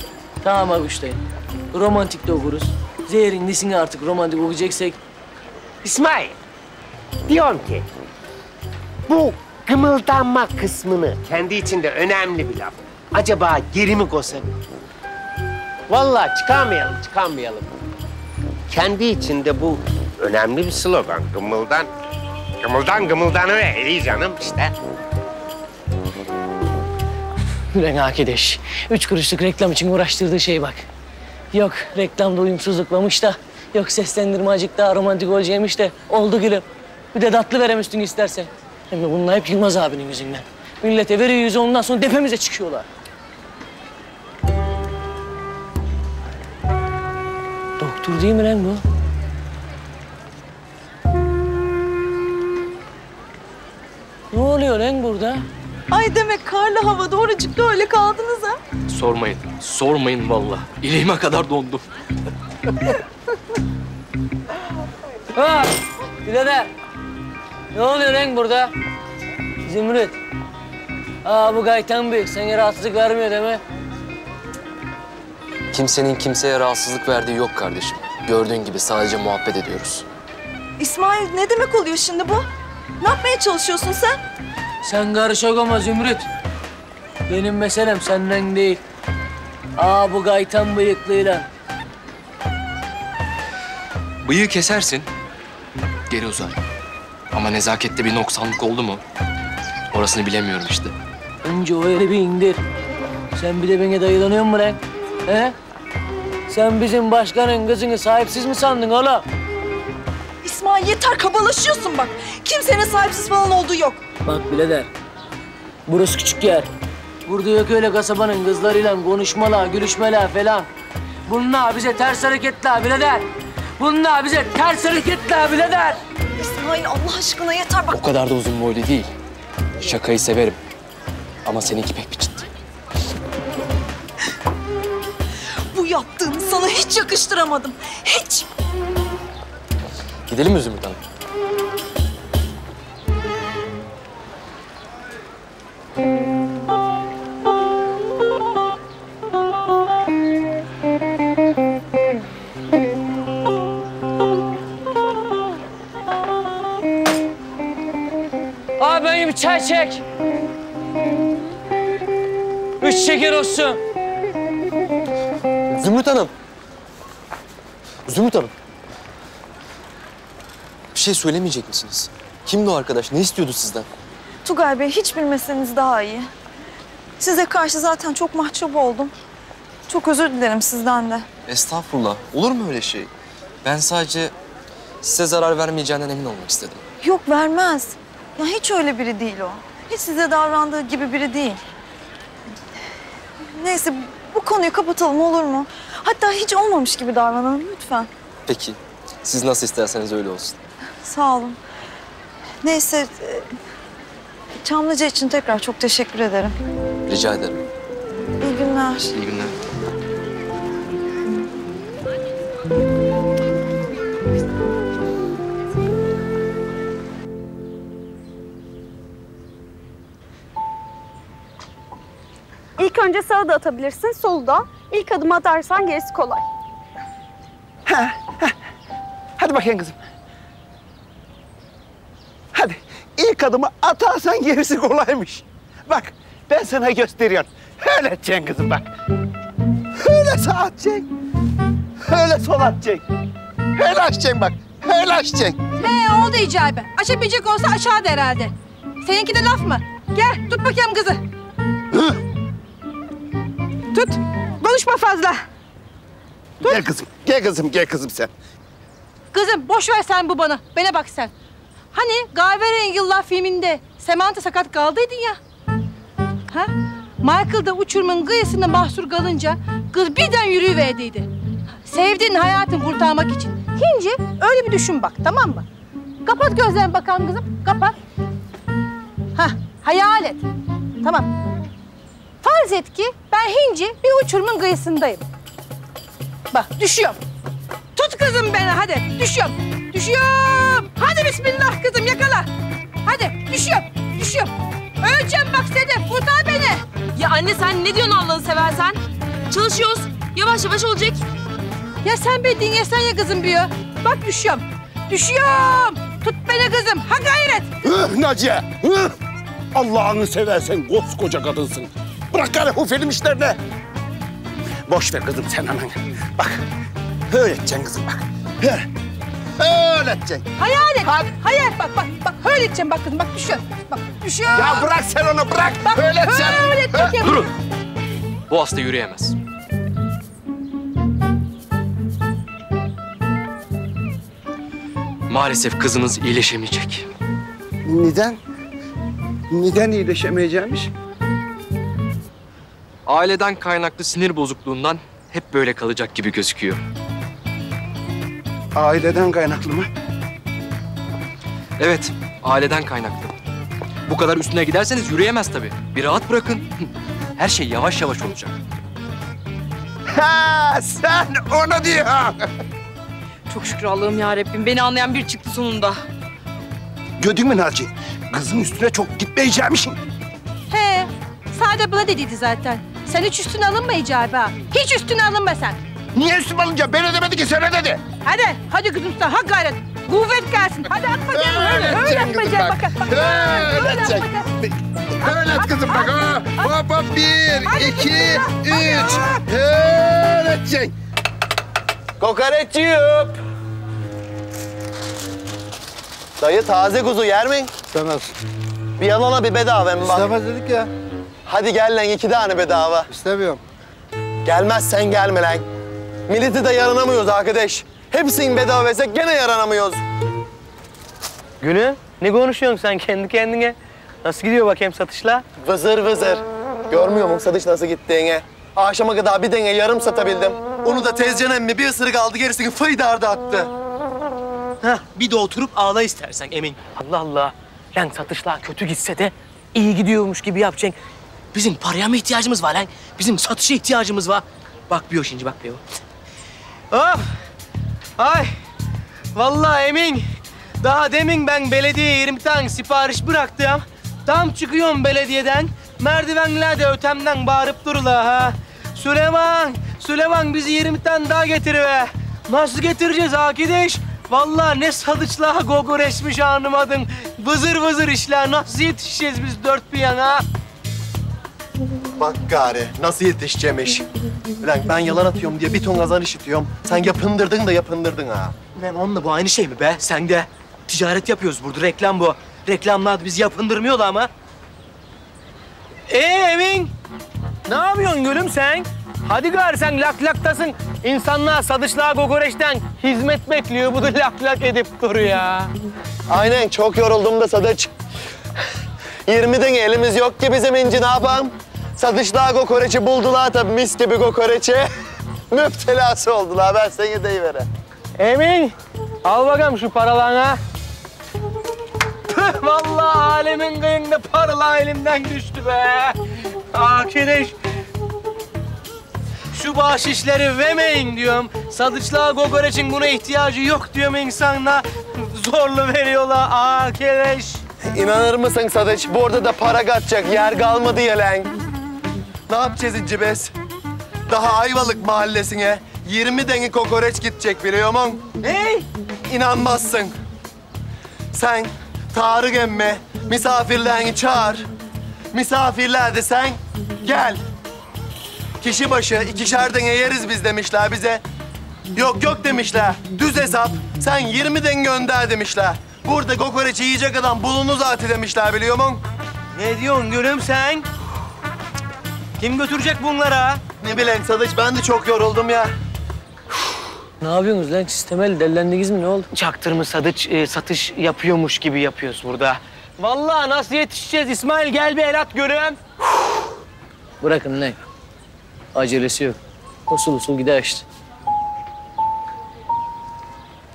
Tamam Aguştayım. Romantik de okuruz. Zehrin nesini artık romantik okuyacaksak. İsmail, diyorum ki bu gımıldanma kısmını kendi içinde önemli bir laf. Acaba geri mi koysak? Vallahi çıkamayalım, çıkamayalım. Kendi içinde bu önemli bir slogan. Gımıldan, gımıldan gımıldanıver iyi canım işte. Ulan arkadaş, üç kuruşluk reklam için uğraştırdığı şey bak. Yok reklamda uyumsuzluklamış da, yok seslendirme acık daha romantik olacakmış da oldu gülüm. Bir de tatlı verem üstünü istersen. Hem de bunlar hep Yılmaz abinin yüzünden. Millete veriyor yüzü ondan sonra tepemize çıkıyorlar. Doktor değil mi lan bu? Ne oluyor lan burada? Ay demek karlı havada oracıkta öyle kaldınız. Sormayın. Sormayın vallahi. İliğime kadar dondum. Ha! Birader! Ne oluyor lan burada? Zümrüt. Aa bu gaytan büyük. Sana rahatsızlık vermiyor değil mi? Kimsenin kimseye rahatsızlık verdiği yok kardeşim. Gördüğün gibi sadece muhabbet ediyoruz. İsmail ne demek oluyor şimdi bu? Ne yapmaya çalışıyorsun sen? Sen karışık ama Zümrüt. Benim meselem senden değil. Aa bu gaytan bıyıklıyla. Bıyığı kesersin, geri uzar. Ama nezakette bir noksanlık oldu mu? Orasını bilemiyorum işte. Önce o eli bir indir. Sen bir de bana dayılanıyor mu lan? He? Sen bizim başkanın kızını sahipsiz mi sandın oğlum? İsmail yeter kabalaşıyorsun bak. Kimsenin sahipsiz falan olduğu yok. Bak birader, burası küçük yer. Burada yok öyle kasabanın kızlarıyla konuşmalar, gülüşmeler falan. Bunlar bize ters hareketler birader. Bunlar bize ters hareketler birader. İsmail Allah aşkına yeter bak. O kadar da uzun boylu değil. Şakayı severim. Ama seninki pek bir ciddi. Bu yaptığını sana hiç yakıştıramadım. Hiç. Gidelim mi Zümrüt Hanım? Abi çek. Üç şeker olsun. Zümrüt Hanım. Zümrüt Hanım. Bir şey söylemeyecek misiniz? Kimdi o arkadaş? Ne istiyordu sizden? Tugay Bey hiç bilmeseniz daha iyi. Size karşı zaten çok mahcup oldum. Çok özür dilerim sizden de. Estağfurullah. Olur mu öyle şey? Ben sadece size zarar vermeyeceğinden emin olmak istedim. Yok vermez. Ya hiç öyle biri değil o. Hiç size davrandığı gibi biri değil. Neyse bu konuyu kapatalım olur mu? Hatta hiç olmamış gibi davranalım lütfen. Peki. Siz nasıl isterseniz öyle olsun. Sağ olun. Neyse e, Çamlıca için tekrar çok teşekkür ederim. Rica ederim. İyi günler. İyi günler. İlk önce sağa da atabilirsin, solu da. İlk adımı atarsan gerisi kolay. Hadi bakayım kızım. Hadi ilk adımı atarsan gerisi kolaymış. Bak ben sana gösteriyorum. Öyle edeceksin kızım bak. Öyle sağ atacaksın. Öyle sol atacaksın. Öyle açacaksın bak. Öyle açacaksın. He oldu icabı. Açabilecek olsa aşağıda herhalde. Seninki de laf mı? Gel tut bakayım kızı. Tut. Konuşma fazla. Gel kızım. Gel kızım. Gel kızım sen. Kızım boş ver sen bu bana. Bana bak sen. Hani Gaveren Yıllar filminde Samantha sakat kaldıydın ya. Ha? Michael da uçurumun kıyısında mahsur kalınca kız birden yürüyüverdiydi. Sevdiğin hayatın kurtarmak için. Hinci öyle bir düşün bak tamam mı? Kapat gözlerini bakalım kızım. Kapat. Ha hayal et. Tamam. Farz et ki ben hinci bir uçurumun kıyısındayım. Bak düşüyorum. Tut kızım beni hadi. Düşüyorum. Düşüyorum. Hadi bismillah kızım yakala. Hadi düşüyorum. Düşüyorum. Öleceğim bak Sedef. Kurtar beni. Ya anne sen ne diyorsun Allah'ını seversen? Çalışıyoruz. Yavaş yavaş olacak. Ya sen beni dinlesen ya kızım diyor. Bak düşüyorum. Düşüyorum. Tut beni kızım. Ha gayret. Hıh Naciye, hıh! Allah'ını seversen koskoca kadınsın. Bırak gari bu film işlerini. Boş ver kızım sen ananı. Bak, öğreteceksin kızım bak. Öğreteceksin. Hayal et. Hayal bak bak bak. Öyle edeceğim bak kızım. Bak düşüyorum. Bak düşüyorum. Ya bırak sen onu bırak. Bak Öğreteceksin. öyle edeceğim. Durun. Bu hasta yürüyemez. Maalesef kızınız iyileşemeyecek. Neden? Neden iyileşemeyeceğimiş? Aileden kaynaklı sinir bozukluğundan hep böyle kalacak gibi gözüküyor. Aileden kaynaklı mı? Evet, aileden kaynaklı. Bu kadar üstüne giderseniz yürüyemez tabii. Bir rahat bırakın. Her şey yavaş yavaş olacak. Ha sen onu diyorsun. Çok şükür Allah'ım ya Rabbim. Beni anlayan bir çıktı sonunda. Gördün mü Naci? Kızın üstüne çok gitmeyeceğimişsin. He. Sade buna dediydi zaten. Sen hiç üstüne alınma icabı ha. Hiç üstüne alınma sen. Niye üstüme alınca? Ben ödemedi ki sana dedi. Hadi. Hadi kızım sen. Ha gayret. Kuvvet gelsin. Hadi at bakayım. Öyle, öyle at kızım bakayım. bak. Bak, öyle at Öğreteceksin. bakayım. Öğret kızım bak. Hop hop bir, iki, üç. Öğreteceksin. Kokoreç yiyip. Dayı taze kuzu yer mi? İstemez. Bir yalana bir bedava mı bak? İstemez dedik ya. Hadi gel lan iki tane bedava. İstemiyorum. Gelmezsen gelme lan. Milleti de yaranamıyoruz arkadaş. Hepsini bedava versek gene yaranamıyoruz. Günü ne konuşuyorsun sen kendi kendine? Nasıl gidiyor bakayım satışla? Vızır vızır. Görmüyor musun satış nasıl gittiğini? Akşama kadar bir denge yarım satabildim. Onu da tezcan emmi bir ısırık aldı gerisini fıydarda attı. Hah, bir de oturup ağla istersen Emin. Allah Allah. Lan satışlar kötü gitse de iyi gidiyormuş gibi yapacaksın. Bizim paraya mı ihtiyacımız var lan? Bizim satışa ihtiyacımız var. Bak bir o şimdi bak bir o. Of! Ay! Vallahi Emin. Daha demin ben belediyeye 20 tane sipariş bıraktım. Tam çıkıyorum belediyeden. Merdivenler de ötemden bağırıp durula ha. Süleyman, Süleyman bizi 20 tane daha getiriver. Nasıl getireceğiz arkadaş? Vallahi ne sadıçlığa gogoreşmiş anlamadın. Vızır vızır işler. Nasıl yetişeceğiz biz dört bir yana? Bak gari nasıl yetişeceğim iş. Lan ben yalan atıyorum diye bir ton azar işitiyorum. Sen yapındırdın da yapındırdın ha. Lan onunla bu aynı şey mi be? Sen de. Ticaret yapıyoruz burada. Reklam bu. Reklamlar bizi yapındırmıyordu ama. Ee Emin? Ne yapıyorsun gülüm sen? Hadi gari sen lak laktasın. İnsanlar satışlığa kokoreçten hizmet bekliyor. Bu da lak lak edip duruyor ya. Aynen çok yoruldum da Sadıç. 20'den elimiz yok ki bizim inci ne yapalım? Satışlar kokoreçi buldular tabii mis gibi kokoreçi. Müptelası oldular ben seni deyiverem. Emin, al bakalım şu paralarını. Tüh, Vallahi alemin kıyında paralar elimden düştü be. Arkadaş, şu bahşişleri vermeyin diyorum. Sadıçlığa kokoreçin buna ihtiyacı yok diyorum insanlar. Zorla veriyorlar arkadaş. İnanır mısın Sadıç? Bu arada da para kaçacak. Yer kalmadı ya lan. Ne yapacağız İnci Bez? Daha Ayvalık mahallesine 20 denge kokoreç gidecek biliyor musun? Ne? İnanmazsın. Sen Tarık emme misafirlerini çağır. Misafirler de sen gel. Kişi başı ikişer denge yeriz biz demişler bize. Yok yok demişler. Düz hesap. Sen 20 den gönder demişler. Burada kokoreç yiyecek adam bulundu zaten demişler biliyor musun? Ne diyorsun gülüm sen? Kim götürecek bunlara? Ne bileyim Sadıç ben de çok yoruldum ya. Ne yapıyorsunuz lan? Siz temel dellendiniz mi? Ne oldu? Çaktırma sadıç, e, satış yapıyormuş gibi yapıyoruz burada. Vallahi nasıl yetişeceğiz İsmail? Gel bir el at görüm. Bırakın lan. Acelesi yok. Usul usul gider işte.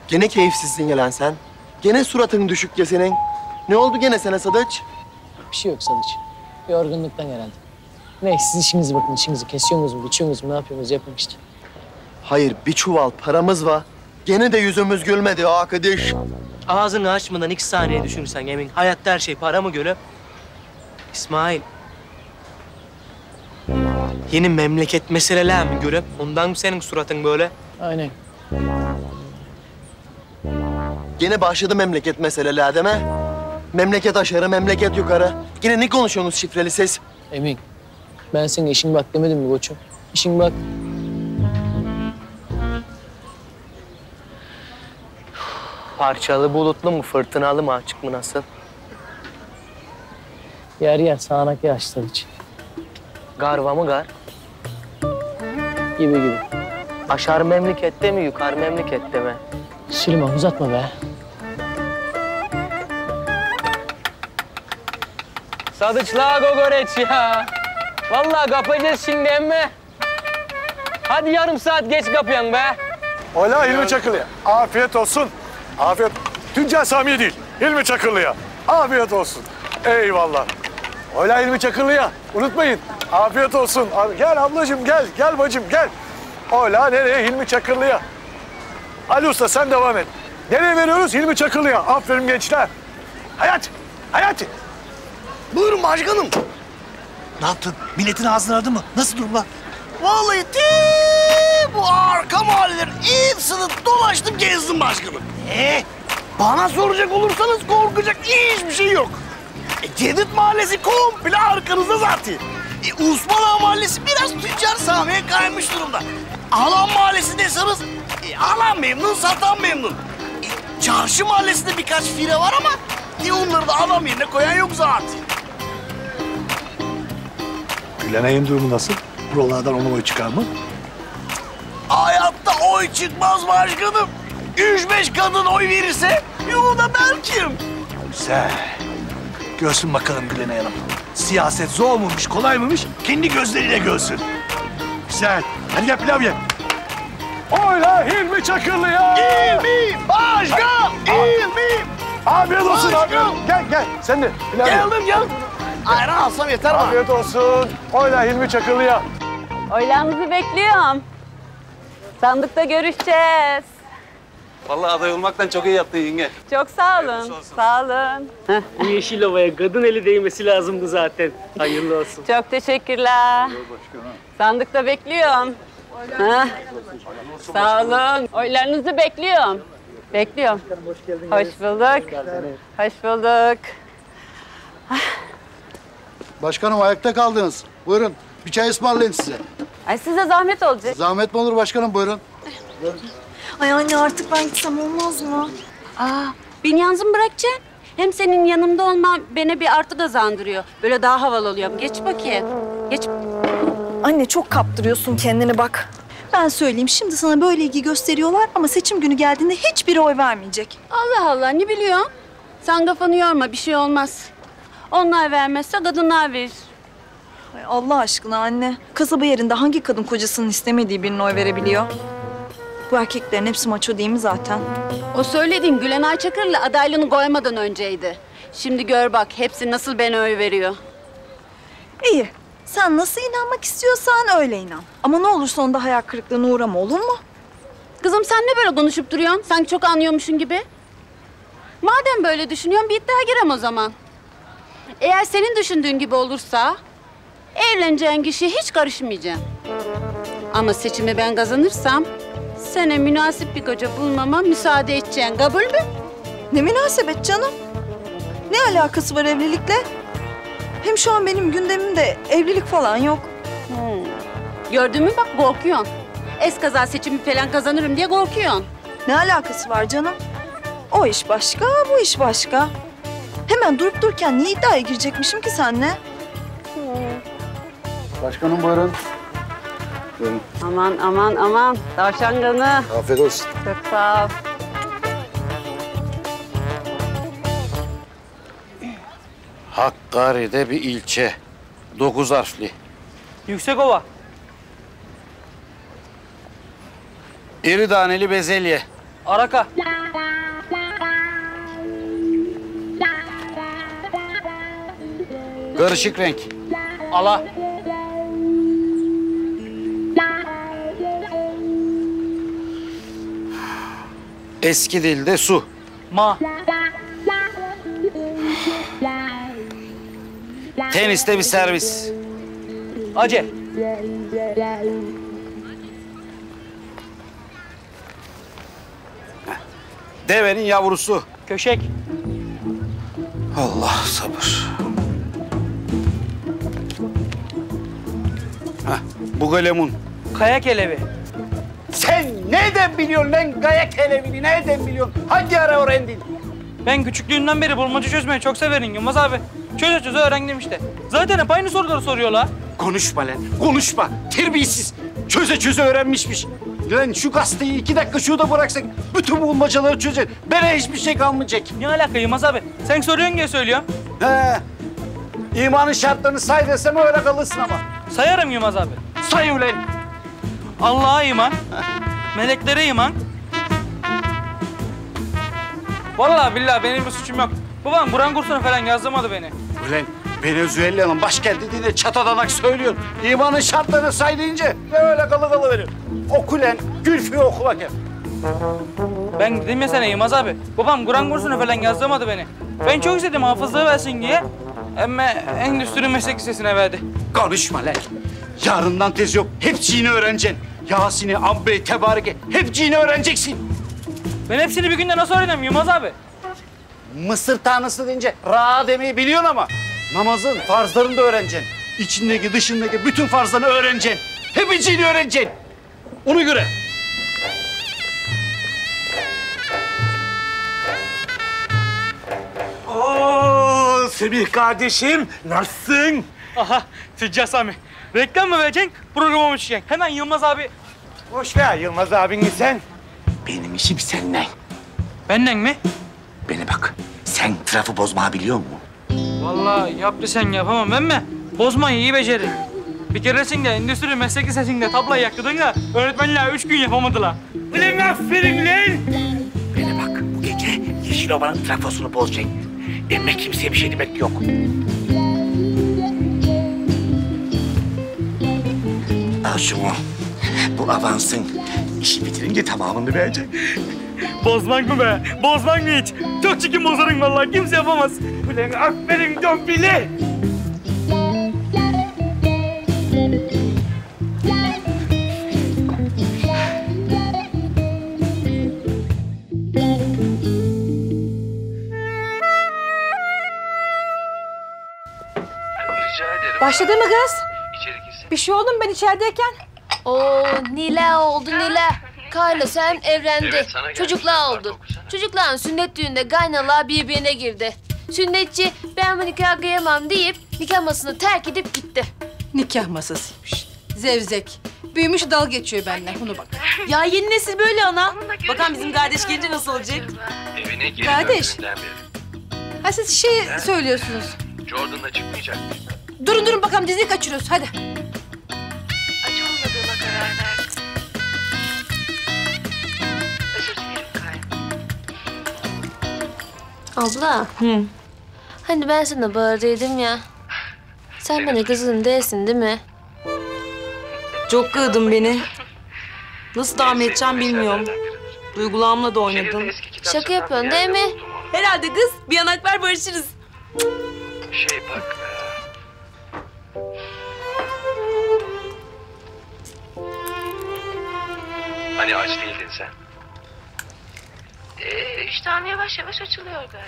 Gene keyifsizsin lan sen. Gene suratın düşük ya senin. Ne oldu gene sana Sadıç? Bir şey yok Sadıç. Yorgunluktan herhalde. Neyse siz işinize bakın işinizi. Kesiyorsunuz mu, biçiyorsunuz mu, ne yapıyorsunuz yapın işte. Hayır bir çuval paramız var. Gene de yüzümüz gülmedi arkadaş. Ağzını açmadan iki saniye düşünürsen emin. Hayatta her şey para mı gülüm? İsmail. Yeni memleket meseleler mi gülüm? Ondan mı senin suratın böyle? Aynen. Gene başladı memleket meseleler mi? Memleket aşağı, memleket yukarı. Yine ne konuşuyorsunuz şifreli ses? Emin. Ben senin işin bak demedim mi koçum? İşin bak. Parçalı bulutlu mu, fırtınalı mı, açık mı nasıl? Yer yer sağanak yağışlar için. Garva mı gar? Gibi gibi. Aşağı memlekette mi, yukarı memlekette mi? Süleyman uzatma be. Sadıçlığa gogoreç ya. Vallahi kapacağız şimdi emme. Hadi yarım saat geç kapıyorsun be. Ola Hilmi Çakırlı'ya. Afiyet olsun. Afiyet. Tüccar Sami'ye değil. Hilmi Çakırlı'ya. Afiyet olsun. Eyvallah. Ola Hilmi Çakırlı'ya. Unutmayın. Afiyet olsun. Gel ablacığım gel. Gel bacım gel. Ola nereye? Hilmi Çakırlı'ya. Ali Usta sen devam et. Nereye veriyoruz? Hilmi Çakırlı'ya. Aferin gençler. Hayat. Hayati. Buyurun başkanım. Ne yaptın? Milletin ağzını aradı mı? Nasıl durumlar? Vallahi te bu arka mahallelerin hepsini dolaştım gezdim başkanım. Ee, bana soracak olursanız korkacak hiçbir şey yok. E, Cevdet Mahallesi komple arkanızda zaten. E, Osman Ağa Mahallesi biraz tüccar Sami'ye kaymış durumda. Alan Mahallesi deseniz, e, alan memnun, satan memnun. E, Çarşı Mahallesi'nde birkaç fire var ama e, onları da adam yerine koyan yok zaten. Gülenay'ın durumu nasıl? Buralardan onu oy çıkar mı? Hayatta oy çıkmaz başkanım. Üç beş kadın oy verirse yolda belkim. Güzel. Görsün bakalım Gülenay Hanım. Siyaset zor muymuş, kolay mıymış? Kendi gözleriyle görsün. Güzel. Hadi gel pilav ye. Oyla Hilmi Çakırlı'ya. Hilmi başkan. Hilmi. Afiyet olsun abi. Gel gel sen de pilav ye. Geldim geldim. Ayran alsam yeter bana. Afiyet olsun. Oyla Hilmi Çakırlı'ya. Oylarınızı bekliyorum. Sandıkta görüşeceğiz. Vallahi aday olmaktan çok iyi yaptın yenge. Çok sağ olun. Sağ olun. Heh, Bu yeşil ovaya kadın eli değmesi lazımdı zaten. Hayırlı olsun. Çok teşekkürler. Sandıkta bekliyorum. Sağ olun. Oylarınızı bekliyorum. Bekliyorum. Hoş bulduk. Hoş bulduk. Başkanım ayakta kaldınız. Buyurun bir çay ısmarlayayım size. Ay size zahmet olacak. Zahmet mi olur başkanım buyurun. Ay anne artık ben gitsem olmaz mı? Aa, beni yalnız mı bırakacaksın? Hem senin yanımda olman beni bir artı kazandırıyor. Böyle daha havalı oluyorum. Geç bakayım. Geç. Anne çok kaptırıyorsun kendini bak. Ben söyleyeyim şimdi sana böyle ilgi gösteriyorlar ama seçim günü geldiğinde hiçbiri oy vermeyecek. Allah Allah ne biliyorsun? Sen kafanı yorma bir şey olmaz. Onlar vermezse kadınlar verir. Ay Allah aşkına anne. Kasaba yerinde hangi kadın kocasının istemediği birine oy verebiliyor? Bu erkeklerin hepsi maço değil mi zaten? O söylediğin Gülenay Çakır'la adaylığını koymadan önceydi. Şimdi gör bak hepsi nasıl bana oy veriyor. İyi. Sen nasıl inanmak istiyorsan öyle inan. Ama ne olursa onda hayal kırıklığına uğrama olur mu? Kızım sen ne böyle konuşup duruyorsun? Sanki çok anlıyormuşsun gibi. Madem böyle düşünüyorsun bir iddiaya girem o zaman. Eğer senin düşündüğün gibi olursa evleneceğin kişiye hiç karışmayacağım. Ama seçimi ben kazanırsam sana münasip bir koca bulmama müsaade edeceksin. Kabul mü? Ne münasebet canım? Ne alakası var evlilikle? Hem şu an benim gündemimde evlilik falan yok. Hmm. Gördün mü bak korkuyorsun. Eskaza seçimi falan kazanırım diye korkuyorsun. Ne alakası var canım? O iş başka, bu iş başka. Hemen durup dururken niye iddiaya girecekmişim ki seninle? Başkanım buyurun. Buyurun. Aman aman aman. Tavşan kanı. Afiyet olsun. Çok sağ ol. Hakkari'de bir ilçe. Dokuz harfli. Yüksekova. İri taneli bezelye. Araka. Karışık renk. Ala. Eski dilde su. Ma. Teniste bir servis. Acı. Devenin yavrusu. Köşek. Allah sabır. Bu galemun. Kaya kelebi. Sen nereden biliyorsun lan gaya kelebini nereden biliyorsun? Hangi ara öğrendin? Ben küçüklüğümden beri bulmaca çözmeyi çok severim Yılmaz abi. Çöze çöze öğrendim işte. Zaten hep aynı soruları soruyorlar. Konuşma lan, konuşma. Terbiyesiz. Çöze çöze öğrenmişmiş. Lan şu gazeteyi iki dakika şurada bıraksak bütün bulmacaları çözer. Bana hiçbir şey kalmayacak. Ne alaka Yılmaz abi? Sen soruyorsun diye söylüyorum. He. İmanın şartlarını say desem öyle kalırsın ama. Sayarım Yılmaz abi. Say ulan. Allah'a iman. Meleklere iman. Vallahi billahi benim bir suçum yok. Babam Kur'an kursuna falan yazdırmadı beni. Ulan Venezuela'nın başkenti diye çatadanak söylüyor. İmanın şartlarını say deyince ne öyle kalı kalı veriyor. Oku lan, Gülfü oku bakayım. Ben dedim ya sana Yılmaz abi. Babam Kur'an kursuna falan yazdırmadı beni. Ben çok istedim hafızlığı versin diye. Ama endüstri meslek lisesine verdi. Konuşma lan. Yarından tez yok. Hepsini öğreneceksin. Yasin'i, Abbe'yi, Tebareke hepsini öğreneceksin. Ben hepsini bir günde nasıl öğreneyim Yılmaz abi? Mısır tanrısı deyince ra demeyi biliyorsun ama namazın farzlarını da öğreneceksin. İçindeki dışındaki bütün farzlarını öğreneceksin. Hepsini öğreneceksin. Onu göre. Oo, Semih kardeşim, nasılsın? Aha, Tüccar Sami. Reklam mı vereceksin, programa mı çıkacaksın? Hemen Yılmaz abi... Boş ver Yılmaz abini sen. Benim işim seninle. Benden mi? Beni bak. Sen trafı bozmayı biliyor musun? Vallahi yaptı sen yapamam ben mi? Bozmayı iyi beceririm. Bir keresinde endüstri meslek lisesinde tablayı yaktırdın da öğretmenler üç gün yapamadılar. Ulan aferin lan! Beni bak bu gece Yeşil Ova'nın trafosunu bozacak. Emme kimseye bir şey demek yok. Al şunu. Bu avansın. İşi bitirince tamamını verecek. Bozmak mı be? Bozmak mı hiç? Çok çirkin bozarım vallahi kimse yapamaz. Ulan aferin dombili! Başladı mı kız? Bir şey oldu mu ben içerideyken? Oo Nile oldu Nile. Kayla sen evlendi. Evet, sana gelmiş. Çocuklar oldu. Çocukların sünnet düğünde kaynalar birbirine girdi. Sünnetçi ben bu nikah kıyamam deyip nikah masasını terk edip gitti. Nikah masasıymış. Zevzek. Büyümüş dal geçiyor benden. Bunu bak. Ya yeni nesil böyle ana. Bakalım bizim kardeş gelince nasıl olacak? Evine geri Kardeş. döndüğünden beri. Ha siz şey söylüyorsunuz. Jordan'la çıkmayacak. Durun durun bakalım diziyi kaçırıyoruz. Hadi. Abla. Hani ben sana bağırdıydım ya. Sen bana kızın değilsin değil mi? Çok kırdın beni. Nasıl devam edeceğim bilmiyorum. Duygularımla da oynadım. Şaka yapıyorsun değil mi? Herhalde kız. Bir yanaklar barışırız. Şey bak. Hani aç değildin sen. Ee, iştahım yavaş yavaş açılıyor galiba.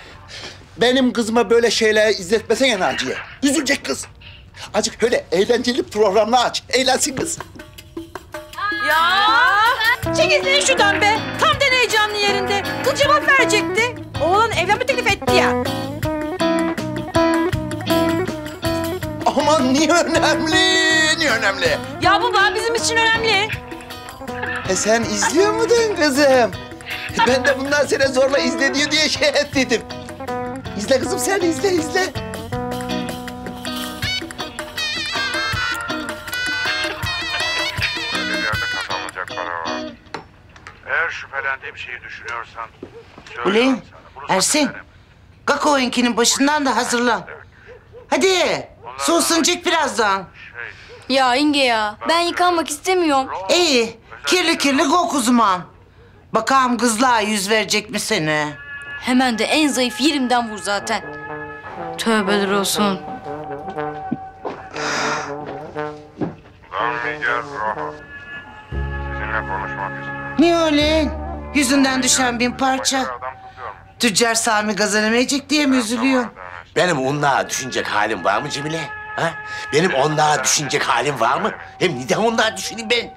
Benim kızıma böyle şeyler izletmesene Naciye. Üzülecek kız. Azıcık öyle eğlenceli programlar aç. Eğlensin kız. Ya! Çekilsene şuradan be. Tam den heyecanlı yerinde. Kız cevap verecekti. Oğlan evlenme teklif etti ya. Aman niye önemli? Niye önemli? Ya baba bizim için önemli. E sen izliyor muydun kızım? Ben de bundan sene zorla izle diyor diye şey ettiydim. İzle kızım sen izle izle. Ellerde kazanılacak para var. Eğer şüphelendiğim şeyi düşünüyorsan... Ulan Ersin. Kalk o inkinin başından da hazırlan. Hadi. Soğusunacak birazdan. Ya İnge ya ben yıkanmak istemiyorum. İyi. Kirli kirli kok o zaman. Bakalım kızlığa yüz verecek mi seni? Hemen de en zayıf yerimden vur zaten. Tövbeler olsun. Don Miguel Rojo. Sizinle konuşmak istiyorum. Niye öyle? Yüzünden düşen bin parça. Tüccar Sami kazanamayacak diye mi üzülüyor? Benim onlara düşünecek halim var mı Cemile? Ha? Benim onlara düşünecek halim var mı? Hem neden onlara düşüneyim ben?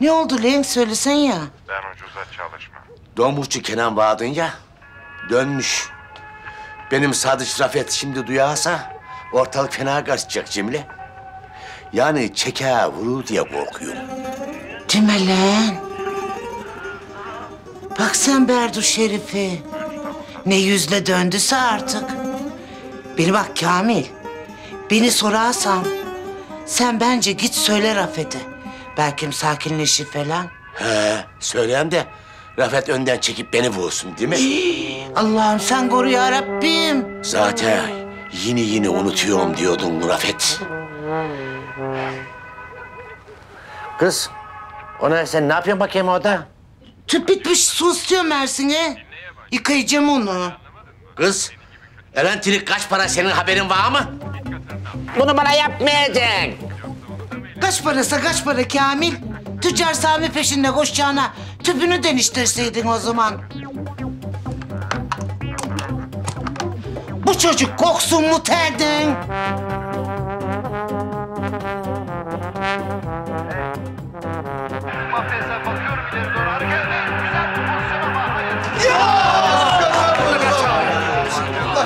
Ne oldu lan söylesen ya. Ben ucuza çalışmam. Domuzcu Kenan vardın ya, dönmüş. Benim Sadıç Rafet şimdi duyarsa ortalık fena karışacak Cemile. Yani çeker vurur diye korkuyorum. Deme lan. Bak sen Berdu Şerif'e. Ne yüzle döndüse artık. Beni bak Kamil. Beni sorarsan sen bence git söyle Rafet'e. Belki sakinleşir falan. He, söyleyeyim de Rafet önden çekip beni vursun değil mi? Allah'ım sen koru ya Rabbim. Zaten yeni yeni unutuyorum diyordun Rafet. Kız, ona sen ne yapıyorsun bakayım orada? Tüp bitmiş su istiyorum Mersin'e. Yıkayacağım onu. Kız, elektrik kaç para senin haberin var mı? Bunu bana yapmayacaksın. Kaç parası kaç para Kamil? Tüccar Sami peşinde koşacağına tüpünü deniştirseydin o zaman. Bu çocuk koksun mu terdin?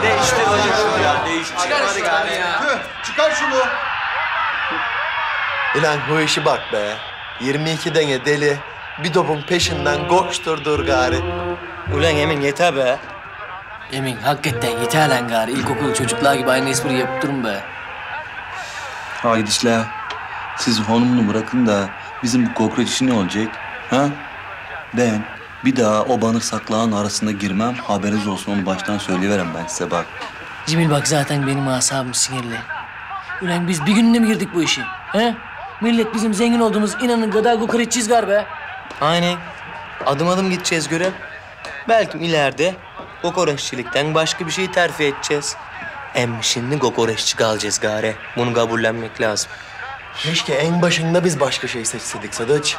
Değiştir hocam ya. Değiştir. Çıkar şunu. Çıkar şunu. Ulan bu işi bak be. 22 dene deli. Bir topun peşinden koşturdur gari. Ulan Emin yeter be. Emin hakikaten yeter lan gari. İlkokul çocuklar gibi aynı espri yapıp durun be. Haydi işler. Siz hanımını bırakın da bizim bu kokoreç işi ne olacak? Ha? Ben bir daha o banır saklağın arasında girmem. Haberiniz olsun onu baştan söyleyiverem ben size bak. Cemil bak zaten benim asabım sinirli. Ulan biz bir günde mi girdik bu işi? He? Millet bizim zengin olduğumuz inanın kadar kokoreççiyiz gar be. Aynen. Adım adım gideceğiz göre. Belki ileride kokoreççilikten başka bir şey terfi edeceğiz. Em şimdi kokoreççi kalacağız gari. Bunu kabullenmek lazım. Keşke en başında biz başka şey seçseydik Sadıç.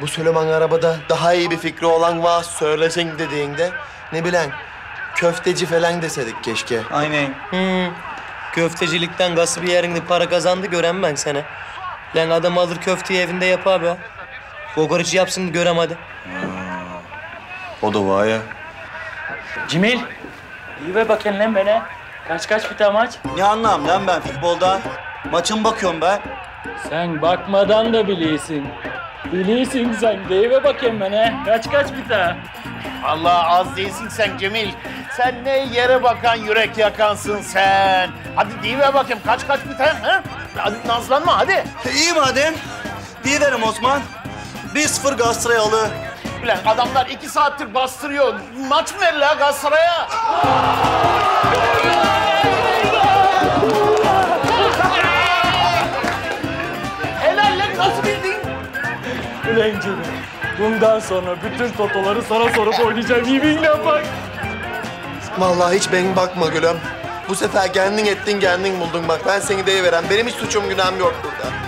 Bu Süleyman arabada daha iyi bir fikri olan var söylesin dediğinde ne bilen köfteci falan desedik keşke. Aynen. Hmm. Köftecilikten gası bir yerinde para kazandı gören ben sana. Lan adam alır köfteyi evinde yapar be. Kokoreç yapsın görem hadi. O da var ya. Cemil, iyi ver bakayım lan bana. Kaç kaç biter maç? Ne anlam lan ben futboldan? Maçın bakıyorum ben. Sen bakmadan da biliyorsun. Biliyorsun sen. Deyve bakayım bana. Kaç kaç biter? Allah az değilsin sen Cemil. Sen ne yere bakan yürek yakansın sen. Hadi deyiver bakayım kaç kaç biter ha? Hadi nazlanma hadi. İyi madem. Diyelim Osman. 1-0 Galatasaray alır. Ulan adamlar iki saattir bastırıyor. Maç mı verirler Galatasaray'a? Cemil, bundan sonra bütün totoları sana sorup oynayacağım. Yeminle bak. Vallahi hiç ben bakma gülüm. Bu sefer kendin ettin kendin buldun bak. Ben seni deyiveren. Benim hiç suçum günahım yok burada.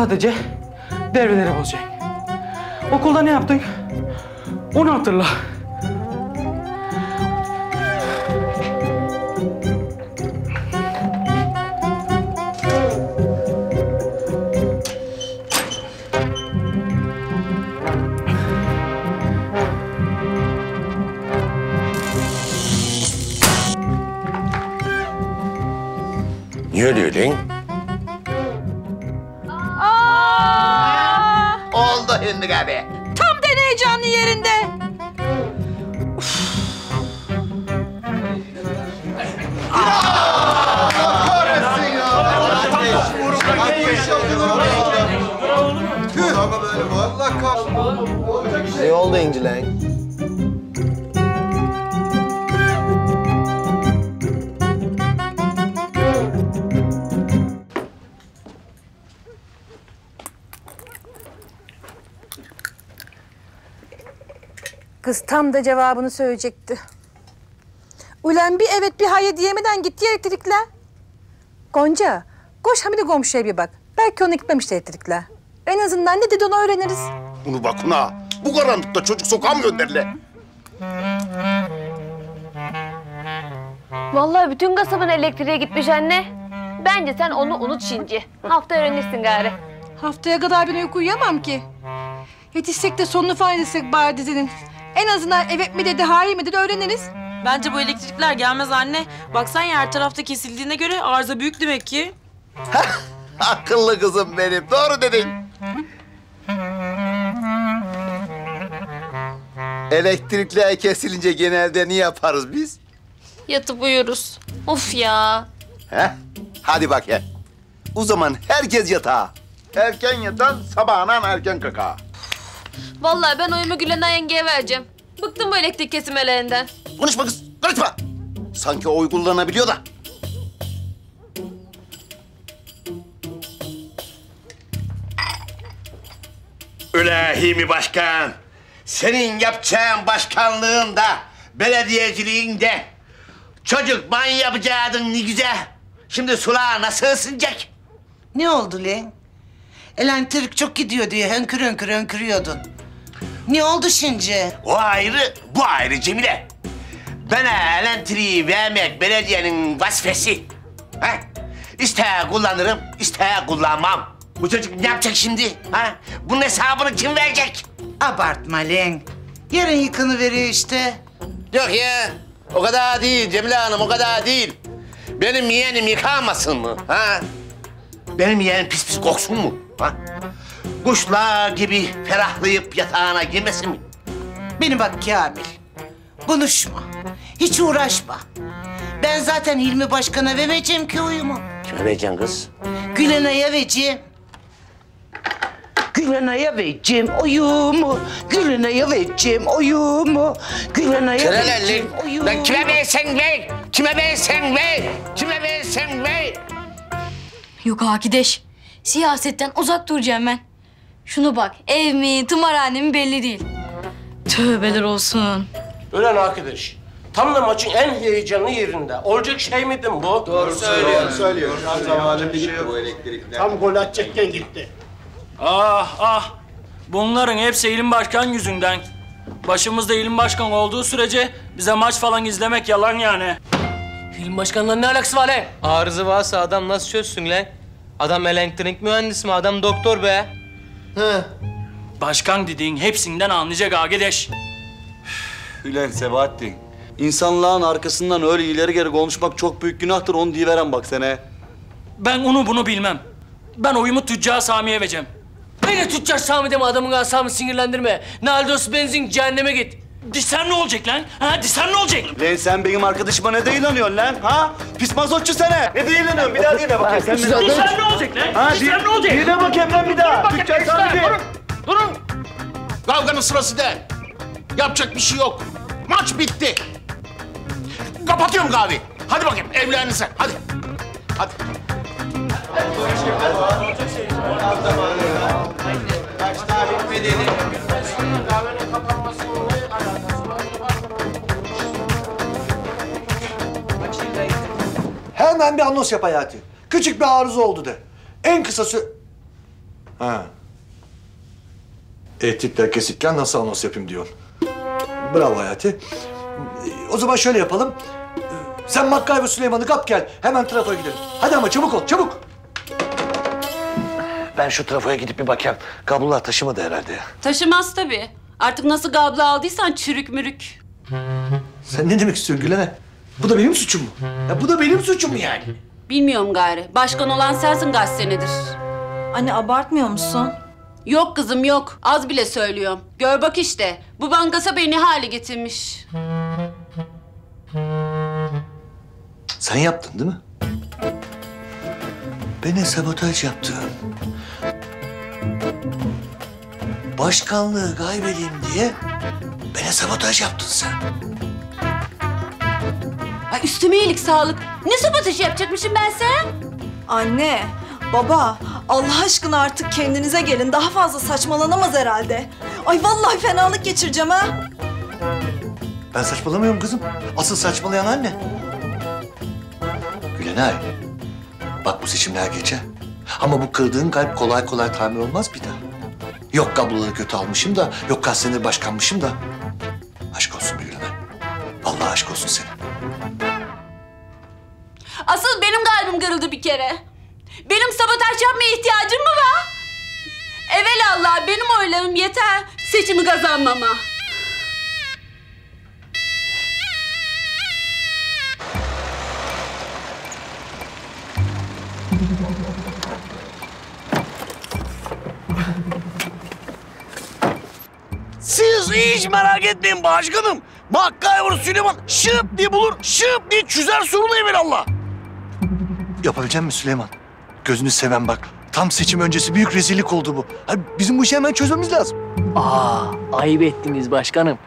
Sadece devreleri bozacaksın. Okulda ne yaptın? Onu hatırla. Kız tam da cevabını söyleyecekti. Ulan bir evet bir hayır diyemeden gitti ya elektrikler. Gonca, koş Hamide komşuya bir bak. Belki onu gitmemiştir elektrikler. En azından ne dedi onu öğreniriz. Bunu bakın ha. Bu karanlıkta çocuk sokağa mı gönderilir? Vallahi bütün kasabın elektriğe gitmiş anne. Bence sen onu unut şimdi. Hafta öğrenirsin gari. Haftaya kadar ben uyku uyuyamam ki. Yetişsek de sonunu falan etsek bari dizinin. En azından evet mi dedi, hayır mi dedi öğreniriz. Bence bu elektrikler gelmez anne. Baksan ya her tarafta kesildiğine göre arıza büyük demek ki. Akıllı kızım benim. Doğru dedin. Elektrikler kesilince genelde ne yaparız biz? Yatıp uyuruz. Of ya. He? Hadi bak ya. O zaman herkes yatağa. Erken yatan sabahına erken kaka. Vallahi ben oyumu Gülenay yengeye vereceğim. Bıktım bu elektrik kesimlerinden. Konuşma kız, konuşma. Sanki oy kullanabiliyor da. Öyle Himi Başkan. Senin yapacağın başkanlığında, belediyeciliğinde çocuk ban yapacaktın ne güzel. Şimdi sulağa nasıl ısınacak? Ne oldu lan? Elektrik çok gidiyor diye hönkür hönkür hönkürüyordun. Ne oldu şimdi? O ayrı, bu ayrı Cemile. Bana elektriği vermek belediyenin vazifesi. Ha? İster kullanırım, ister kullanmam. Bu çocuk ne yapacak şimdi? Ha? Bunun hesabını kim verecek? Abartma lan. Yarın yıkanı veriyor işte. Yok ya, o kadar değil Cemile Hanım, o kadar değil. Benim yeğenim yıkamasın mı? Ha? Benim yeğenim pis pis koksun mu? Ha? Kuşlar gibi ferahlayıp yatağına girmesin mi? Beni bak Kamil. Konuşma. Hiç uğraşma. Ben zaten Hilmi Başkan'a vermeyeceğim ki oyumu. Kime vereceksin kız? Gülenay'a vereceğim. Gülenay'a vereceğim oyumu. Gülenay'a vereceğim oyumu. Gülenay'a vereceğim oyumu. Lan kime versen ver, kime versen ver, kime versen ver. Yok Akideş. Siyasetten uzak duracağım ben. Şunu bak ev mi tımarhane mi belli değil. Tövbeler olsun. Ölen arkadaş. Tam da maçın en heyecanlı yerinde. Olacak şey miydi bu? Doğru söylüyor, söylüyor. Tam zamanında gitti bu elektrikler. Tam gol atacakken gitti. Ah ah. Bunların hepsi ilim başkan yüzünden. Başımızda ilim başkan olduğu sürece bize maç falan izlemek yalan yani. Film başkanla ne alakası var lan? Arıza varsa adam nasıl çözsün lan? Adam elektrik mühendisi mi? Adam doktor be. He. Başkan dediğin hepsinden anlayacak Agedeş. Ülen Sebahattin. İnsanlığın arkasından öyle ileri geri konuşmak çok büyük günahtır. Onu diyiveren bak sene. Ben onu bunu bilmem. Ben oyumu Tüccar Sami'ye vereceğim. Öyle Tüccar Sami deme adamın asabını sinirlendirme. Naldos benzin cehenneme git. Dişler ne olacak lan? Ha dişler ne olacak? Lan sen benim arkadaşıma ne de inanıyorsun lan? Ha? Pis mazotçu sene. Ne de inanıyorsun? Bir daha diyene bakayım. Sen Dişler Dişler ne olacak lan? Ha, Dişler di- ne olacak? Diyene bakayım lan bir daha. Dişler, de. Durun. Durun. Kavganın sırası değil. Yapacak bir şey yok. Maç bitti. Kapatıyorum kahveyi. Hadi bakayım evlerinize. Hadi. Hadi. Hemen bir anons yap Hayati. Küçük bir arıza oldu de. En kısası... Ha. Elektrikler kesikken nasıl anons yapayım diyorsun. Bravo Hayati. O zaman şöyle yapalım. Sen MacGyver Süleyman'ı kap gel. Hemen trafoya gidelim. Hadi ama çabuk ol, çabuk. Ben şu trafoya gidip bir bakayım. Kablolar taşımadı herhalde ya. Taşımaz tabii. Artık nasıl gabla aldıysan çürük mürük. Sen ne demek istiyorsun Gülene? Bu da benim suçum mu? Ya bu da benim suçum mu yani? Bilmiyorum gari. Başkan olan sensin kaç senedir. Anne abartmıyor musun? Yok kızım yok. Az bile söylüyorum. Gör bak işte. Bu bankasa beni hale getirmiş. Sen yaptın değil mi? Beni sabotaj yaptın. Başkanlığı kaybedeyim diye bana sabotaj yaptın sen. Ay üstüme iyilik sağlık. Ne sabotajı yapacakmışım ben sen? Anne, baba Allah aşkına artık kendinize gelin. Daha fazla saçmalanamaz herhalde. Ay vallahi fenalık geçireceğim ha. Ben saçmalamıyorum kızım. Asıl saçmalayan anne. Gülenay, bak bu seçimler geçer. Ama bu kırdığın kalp kolay kolay tamir olmaz bir daha. Yok kabloları kötü almışım da, yok kaç senedir başkanmışım da. Aşk olsun Gülenay. Allah aşk olsun senin. Asıl benim kalbim kırıldı bir kere. Benim sabotaj yapmaya ihtiyacım mı var? Evelallah benim oylarım yeter seçimi kazanmama. Siz hiç merak etmeyin başkanım. MacGyver Süleyman şıp diye bulur, şıp diye çözer sorunu evelallah. Yapabilecek misin Süleyman? Gözünü seven bak. Tam seçim öncesi büyük rezillik oldu bu. Ha, bizim bu işi hemen çözmemiz lazım. Aa, ayıp ettiniz başkanım.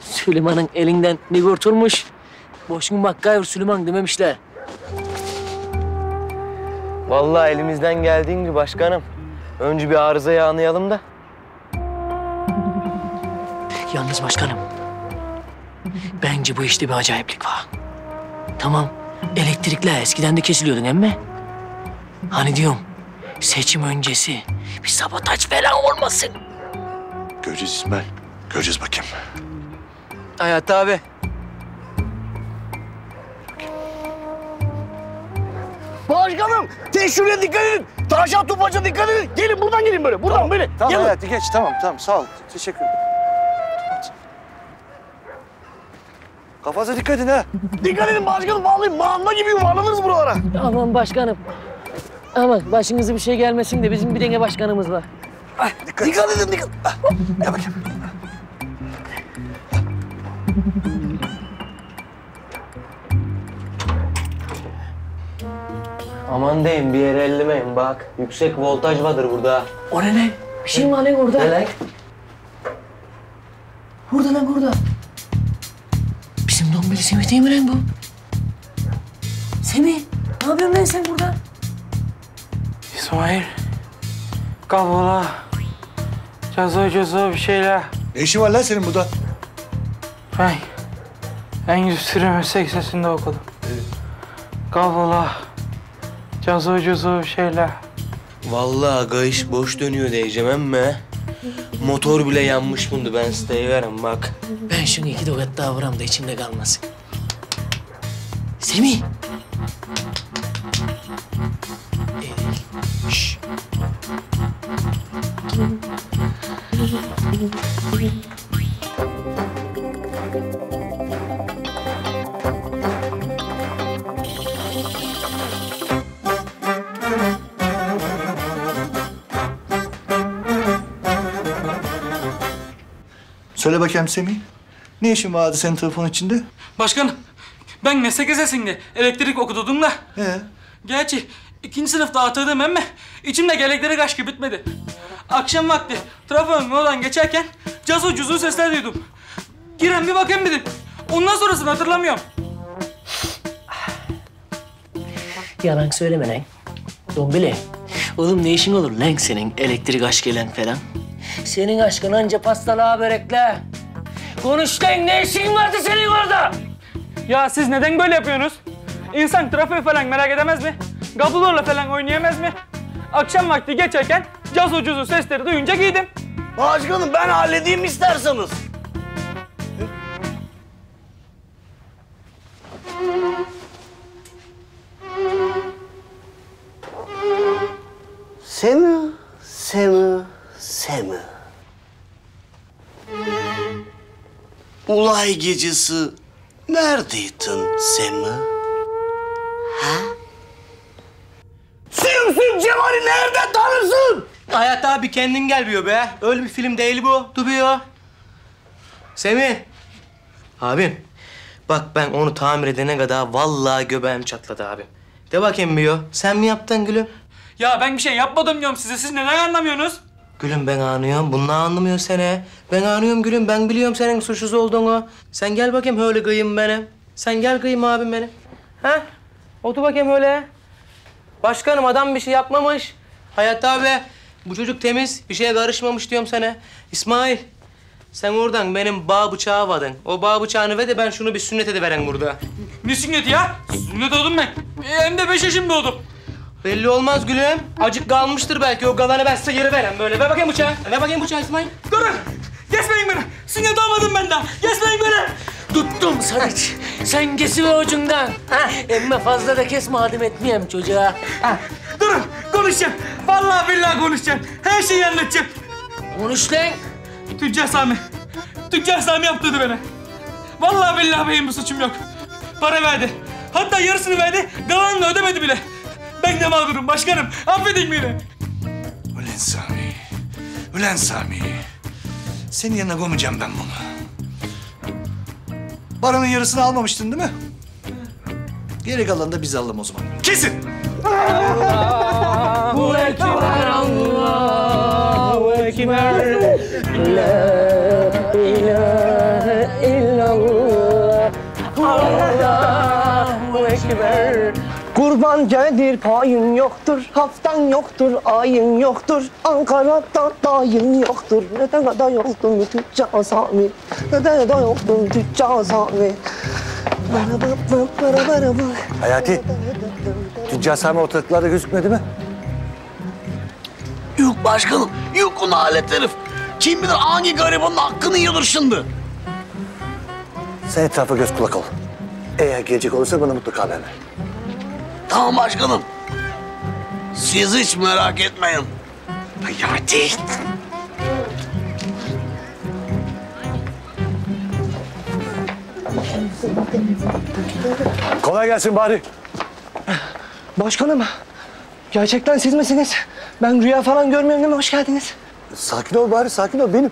Süleyman'ın elinden ne kurtulmuş? Boşun MacGyver Süleyman dememişler. Vallahi elimizden geldiğin gibi başkanım. Önce bir arızayı anlayalım da. Yalnız başkanım. Bence bu işte bir acayiplik var. Tamam, elektrikler eskiden de kesiliyordun emme. Hani diyorum, seçim öncesi bir sabotaj falan olmasın. Göreceğiz İsmail. Göreceğiz bakayım. Hayat abi. Başkanım, teşhüre dikkat edin. Taşa topaça dikkat edin. Gelin buradan gelin böyle, buradan böyle. Tamam Gelin. Hayati geç tamam tamam sağ ol. Teşekkür ederim. Kafanıza dikkat edin ha. Dikkat edin başkanım, vallahi mağamba gibi yuvarlanırız buralara. Aman başkanım. Aman başınıza bir şey gelmesin de bizim bir denge başkanımız var. Dikkat, dikkat edin dikkat. Ah, Gel bakayım. Aman deyin bir yere ellemeyin bak. Yüksek voltaj vardır burada. O ne lan? Bir şey mi var lan orada? Ne lan? Semih değil mi lan bu? Semih, ne yapıyorsun lan sen burada? İsmail. Kablola. Cazo cazo bir şeyler. Ne işin var lan senin burada? Ben endüstri meslek lisesinde okudum. Kablola. Cazo cazo bir şeyler. Vallahi gayış boş dönüyor diyeceğim emme. Motor bile yanmış bundu ben size verem bak. Ben şunu iki tokat daha vuram da içimde kalmasın. Semih. Ee, şş. Söyle bakayım Semih. Ne işin vardı senin telefonun içinde? Başkanım, ben meslek lisesinde elektrik okudum da. He. Gerçi ikinci sınıfta atıldım ama içimde elektrik aşkı bitmedi. Akşam vakti trafonun oradan geçerken cazo cuzu sesler duydum. Giren bir bakayım dedim. Ondan sonrasını hatırlamıyorum. Yalan söyleme lan. Dombili. Oğlum ne işin olur lan senin elektrik aşkıyla falan? Senin aşkın anca pastalığa börekle. Konuş lan ne işin vardı senin orada? Ya siz neden böyle yapıyorsunuz? İnsan trafiği falan merak edemez mi? Kablolarla falan oynayamaz mı? Akşam vakti geçerken cazo cuzu sesleri duyunca giydim. Başkanım ben halledeyim isterseniz. Seni, seni, seni. Ulay gecesi neredeydin Semi? Ha? Simsim Cemal'i nereden tanırsın? Hayat abi kendin gelmiyor be. Öyle bir film değil bu. Duruyor. Semih. Abim. Bak ben onu tamir edene kadar vallahi göbeğim çatladı abim. De bakayım bir o. Sen mi yaptın gülüm? Ya ben bir şey yapmadım diyorum size. Siz neden anlamıyorsunuz? Gülüm ben anlıyorum. Bunlar anlamıyor seni. Ben anlıyorum gülüm. Ben biliyorum senin suçsuz olduğunu. Sen gel bakayım öyle kıyım benim. Sen gel kıyım abim benim. Ha? Otur bakayım öyle. Başkanım adam bir şey yapmamış. Hayat abi bu çocuk temiz. Bir şeye karışmamış diyorum sana. İsmail. Sen oradan benim bağ bıçağı vardın. O bağ bıçağını ver de ben şunu bir sünnet ediveren burada. Ne sünneti ya? Sünnet oldum ben. Hem de beş yaşımda oldum. Belli olmaz gülüm. Acık kalmıştır belki. O kalanı ben size geri verem böyle. Ver bakayım bıçağı. Ver bakayım bıçağı İsmail. Durun! Kesmeyin beni! Sünnet olmadım ben daha! Kesmeyin beni! Tuttum Sadıç. Sen kesiver ucundan. Ha, emme fazla da kesme adım etmeyeyim çocuğa. Ha. Durun! Konuşacağım. Vallahi billahi konuşacağım. Her şeyi anlatacağım. Konuş lan. Tüccar Sami. Tüccar Sami yaptırdı beni. Vallahi billahi benim bir suçum yok. Para verdi. Hatta yarısını verdi. Kalanını da ödemedi bile. Ben de mağdurum başkanım. Affedin beni. Ulan Sami. Ulan Sami. Senin yanına koymayacağım ben bunu. Paranın yarısını almamıştın değil mi? Geri kalanı da biz alalım o zaman. Kesin! Allahu Ekber, Allahu Ekber. La ilahe illallah. Allahu Ekber. Kurban gelir payın yoktur, haftan yoktur, ayın yoktur. Ankara'da dayın yoktur. Neden kadar yoktun tüccar Sami? Neden kadar yoktun tüccar Sami? Bara bara bara bara bara. Hayati, Tüccar Sami ortalıklarda gözükmedi mi? Yok başkanım, yok o nalet herif. Kim bilir hangi garibanın hakkını yiyordur şimdi. Sen etrafa göz kulak ol. Eğer gelecek olursa bana mutlaka haber ver. Tamam başkanım. Siz hiç merak etmeyin. Hayati. Kolay gelsin bari. Başkanım, gerçekten siz misiniz? Ben rüya falan görmüyorum değil mi? Hoş geldiniz. Sakin ol bari, sakin ol. Benim.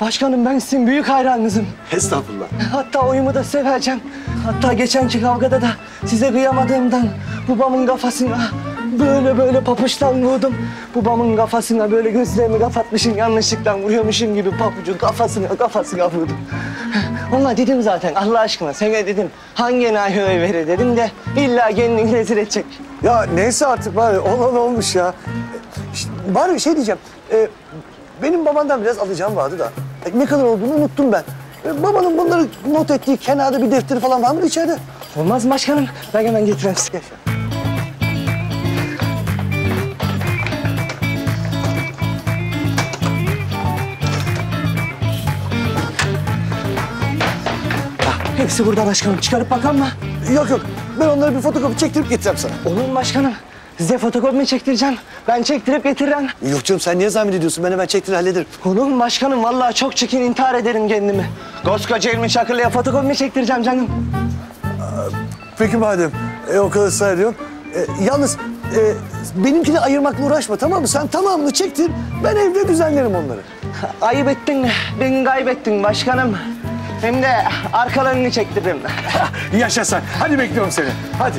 Başkanım ben sizin büyük hayranınızım. Estağfurullah. Hatta oyumu da size vereceğim. Hatta geçenki kavgada da size kıyamadığımdan babamın kafasına böyle böyle papuçtan vurdum. Babamın kafasına böyle gözlerimi kapatmışım yanlışlıkla vuruyormuşum gibi papucu kafasına kafasına vurdum. Ona dedim zaten Allah aşkına sana dedim hangi enayi verir dedim de illa kendini rezil edecek. Ya neyse artık bari olan olmuş ya. İşte bari şey diyeceğim. e, benim babandan biraz alacağım vardı da. Ne kadar olduğunu unuttum ben. E, babanın bunları not ettiği kenarda bir defteri falan var mı içeride? Olmaz mı başkanım? Ben hemen getireyim size. Hepsi burada başkanım. Çıkarıp bakan mı? Yok yok. Ben onları bir fotokopi çektirip getireceğim sana. Olur mu başkanım? Size fotokopi mi çektireceğim? Ben çektirip getiririm. Yok canım sen niye zahmet ediyorsun? Ben hemen çektirir hallederim. Olur mu başkanım? Vallahi çok çekin intihar ederim kendimi. Koskoca ilmi çakırlıya fotokopi mi çektireceğim canım? Peki madem e, o kadar ısrar ediyorsun. E, yalnız e, benimkini ayırmakla uğraşma tamam mı? Sen tamamını çektir. Ben evde düzenlerim onları. Ayıp ettin, beni kaybettin başkanım. Hem de arkalarını çektiririm. Yaşa sen. Hadi bekliyorum seni. Hadi.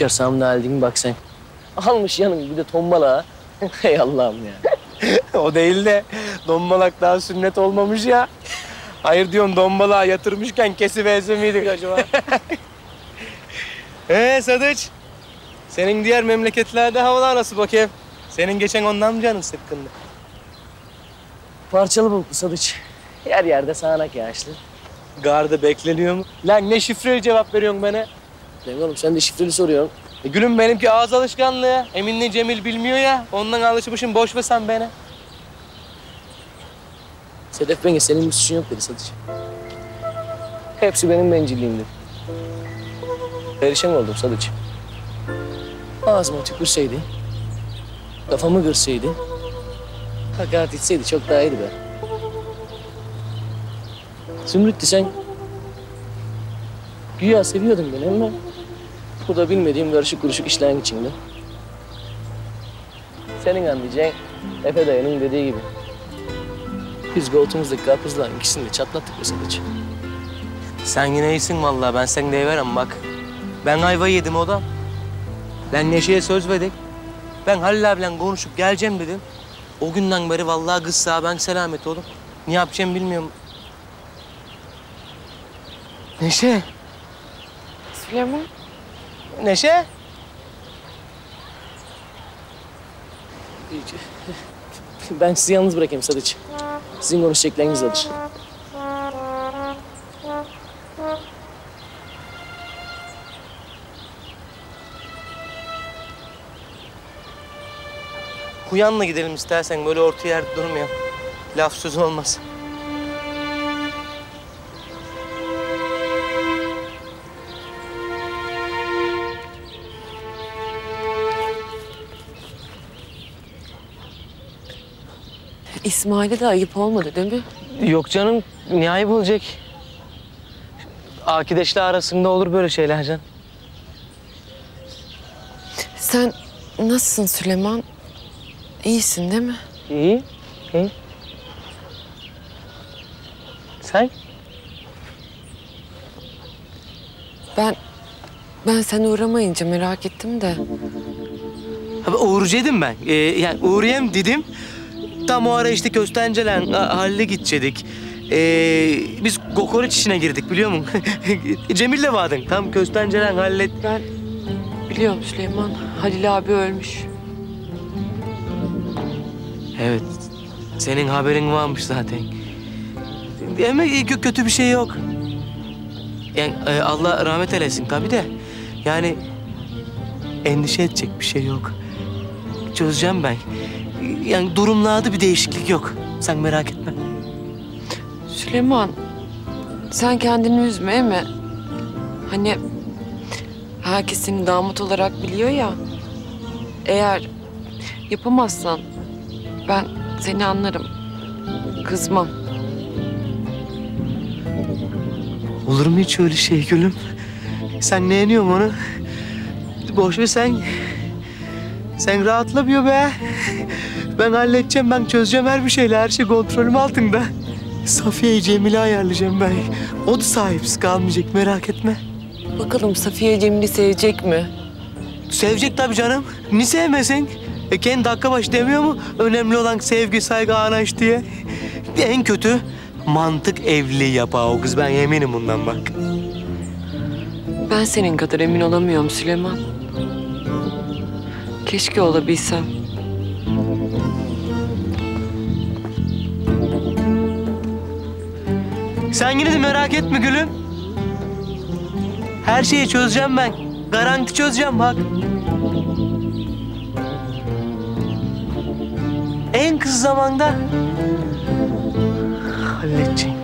Tüccar Sami halin bak sen. Almış yanın bir de tombala. Hey Allah'ım ya. o değil de dombalak daha sünnet olmamış ya. Hayır diyorsun dombalığa yatırmışken kesiverse miydik acaba? Ee Sadıç, senin diğer memleketlerde havalar nasıl bakayım? Senin geçen ondan mı canın sıkkındı? Parçalı bulutlu Sadıç. Yer yerde sağanak yağışlı. Garda bekleniyor mu? Lan ne şifreli cevap veriyorsun bana? Lan oğlum sen de şifreli soruyorsun. E gülüm benimki ağız alışkanlığı. Eminle Cemil bilmiyor ya. Ondan alışmışım boş ver sen beni. Sedef Benge senin bir suçun yok dedi Sadıç. Hepsi benim bencilliğimdi. Perişan oldum Sadıç. Ağzıma tükürseydi, kafamı kırsaydı, hakaret etseydi çok daha iyiydi be. Zümrüt'tü sen. Güya seviyordun beni ama burada bilmediğim karışık kuruşuk işlerin içinde. Senin anlayacağın Efe dayının dediği gibi. Biz koltuğumuzdaki karpuzların ikisini de çatlattık be Sadıç. Sen yine iyisin vallahi ben seni deyiverem bak. Ben ayvayı yedim oda. Lan Neşe'ye söz verdik. Ben Halil abiyle konuşup geleceğim dedim. O günden beri vallahi kız sağ ben selamet oğlum. Ne yapacağımı bilmiyorum. Neşe. Süleyman. Neşe. Ben sizi yalnız bırakayım Sadıç. Sizin konuşacaklarınız vardır. Kuyanla gidelim istersen böyle orta yerde durmayalım. Laf söz olmaz. İsmail'e de ayıp olmadı değil mi? Yok canım, niye ayıp olacak? Akideşle arasında olur böyle şeyler can. Sen nasılsın Süleyman? İyisin değil mi? İyi, iyi. Sen? Ben ben sen uğramayınca merak ettim de. Uğrayacaktım ben. Ee, yani uğrayayım dedim. Tam o ara işte köstencelen halle gidecektik. Ee, biz kokoreç işine girdik biliyor musun? Cemil'le vardın. Tam köstencelen hallet. Ben biliyorum Süleyman. Halil abi ölmüş. Evet. Senin haberin varmış zaten. Ama kö- kötü bir şey yok. Yani e, Allah rahmet eylesin tabii de. Yani endişe edecek bir şey yok. Çözeceğim ben. Yani durumlarda bir değişiklik yok. Sen merak etme. Süleyman, sen kendini üzme mi? Hani herkes seni damat olarak biliyor ya. Eğer yapamazsan ben seni anlarım. Kızmam. Olur mu hiç öyle şey gülüm? Sen ne yeniyorsun onu? Boş ver sen. Sen rahatlamıyor be. Ben halledeceğim, ben çözeceğim her bir şeyle. Her şey kontrolüm altında. Safiye'yi Cemil'e ayarlayacağım ben. O da sahipsiz kalmayacak, merak etme. Bakalım Safiye Cemil'i sevecek mi? Sevecek tabii canım. Ni sevmesin? E kendi dakika başı demiyor mu? Önemli olan sevgi, saygı, anlayış diye. En kötü mantık evliliği yapar o kız. Ben eminim bundan bak. Ben senin kadar emin olamıyorum Süleyman. Keşke olabilsem. Sen yine de merak etme gülüm. Her şeyi çözeceğim ben. Garanti çözeceğim bak. En kısa zamanda halledeceğim.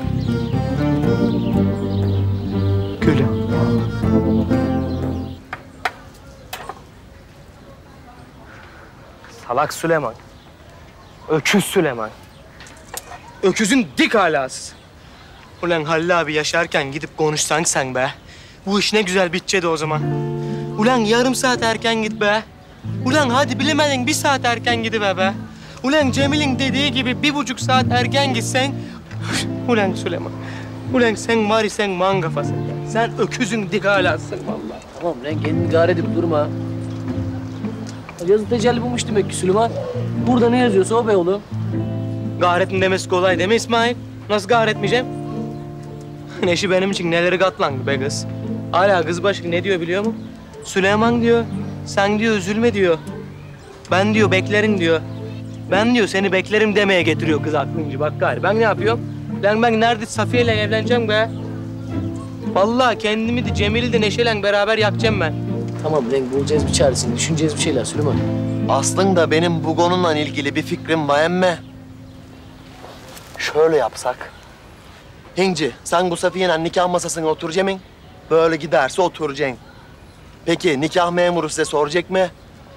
Salak Süleyman. Öküz Süleyman. Öküzün dik alası. Ulan Halil abi yaşarken gidip konuşsan sen be. Bu iş ne güzel bitecekti o zaman. Ulan yarım saat erken git be. Ulan hadi bilemedin bir saat erken gidiver be. Ulan Cemil'in dediği gibi bir buçuk saat erken gitsen... Ulan Süleyman. Ulan sen var sen man kafasın ya. Sen öküzün dik alasın vallahi. Tamam lan kendini gar edip durma. Yazı tecelli bulmuş demek ki Süleyman. Burada ne yazıyorsa o be oğlum. Gayretin demesi kolay değil mi İsmail? Nasıl gayretmeyeceğim? Neşi benim için neleri katlandı be kız. Hala kız başı ne diyor biliyor musun? Süleyman diyor, sen diyor üzülme diyor. Ben diyor beklerim diyor. Ben diyor seni beklerim demeye getiriyor kız aklınca bak gari. Ben ne yapıyorum? Lan ben nerede Safiye ile evleneceğim be? Vallahi kendimi de Cemil'i de Neşe'yle beraber yakacağım ben. Tamam lan bulacağız bir çaresini. Düşüneceğiz bir şeyler Süleyman. Aslında benim bu konuyla ilgili bir fikrim var emme. Şöyle yapsak. Hinci, sen bu Safiye'nin nikah masasına oturacaksın. Böyle giderse oturacaksın. Peki nikah memuru size soracak mı?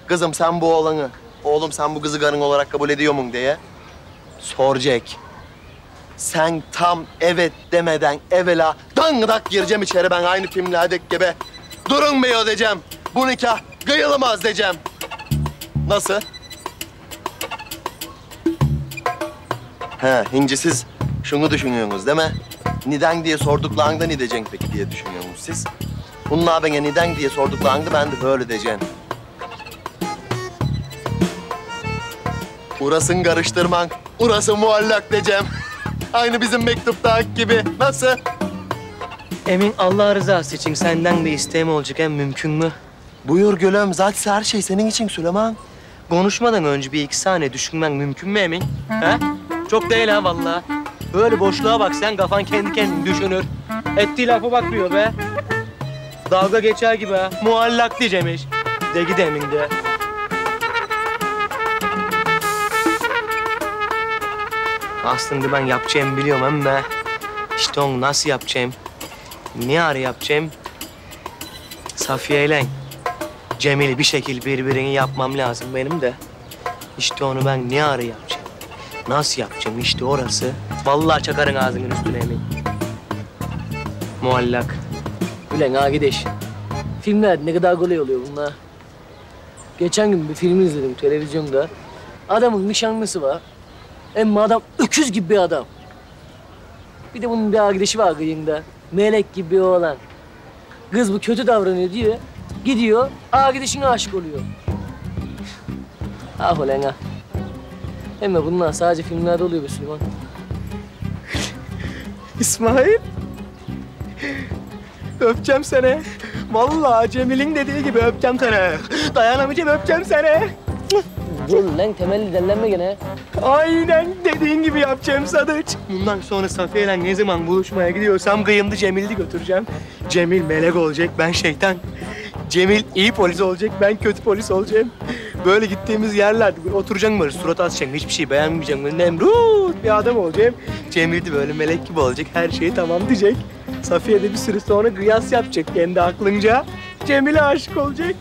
Kızım sen bu oğlanı, oğlum sen bu kızı karın olarak kabul ediyor musun diye. Soracak. Sen tam evet demeden evvela dangıdak gireceğim içeri ben aynı filmlerdeki gibi. Durun be diyeceğim. Bu nikah kıyılamaz diyeceğim. Nasıl? He, hinci siz şunu düşünüyorsunuz değil mi? Neden diye sorduklarında ne diyeceksin peki diye düşünüyorsunuz siz. Bunlar bana neden diye sorduklarında ben de böyle diyeceğim. Urasın karıştırman, urası muallak diyeceğim. Aynı bizim mektuptaki gibi. Nasıl? Emin Allah rızası için senden bir isteğim olacak en mümkün mü? Buyur gülüm, zaten her şey senin için Süleyman. Konuşmadan önce bir iki saniye düşünmen mümkün mü Emin? He? Çok değil ha vallahi. Böyle boşluğa bak sen kafan kendi kendini düşünür. Ettiği lafa bakmıyor be. Dalga geçer gibi ha. Muallak diyeceğim. De git Emin de. Aslında ben yapacağımı biliyorum ama işte onu nasıl yapacağım, ne ara yapacağım? Safiye ile Cemil'i bir şekil birbirini yapmam lazım benim de. İşte onu ben ne ara yapacağım? Nasıl yapacağım işte orası. Vallahi çakarın ağzının üstüne emin. Muallak. Ulan arkadaş. Filmler ne kadar kolay oluyor bunlar. Geçen gün bir film izledim televizyonda. Adamın nişanlısı var. Ama adam öküz gibi bir adam. Bir de bunun bir arkadaşı var kıyında. Melek gibi bir oğlan. Kız bu kötü davranıyor diyor. Gidiyor, arkadaşına aşık oluyor. ah ulan ah. Ama bunlar sadece filmlerde oluyor be Süleyman. İsmail. Öpeceğim seni. Vallahi Cemil'in dediği gibi öpeceğim seni. Dayanamayacağım öpeceğim seni. Dur lan temelli dellenme gene. Aynen dediğin gibi yapacağım Sadıç. Bundan sonra Safiye'yle ne zaman buluşmaya gidiyorsam kıyımda Cemil'i götüreceğim. Cemil melek olacak, ben şeytan. Cemil iyi polis olacak, ben kötü polis olacağım. Böyle gittiğimiz yerlerde böyle oturacaksın böyle surat atacaksın, hiçbir şey beğenmeyeceksin. Böyle Nemrut bir adam olacağım. Cemil de böyle melek gibi olacak, her şey tamam diyecek. Safiye de bir süre sonra kıyas yapacak kendi aklınca. Cemil'e aşık olacak.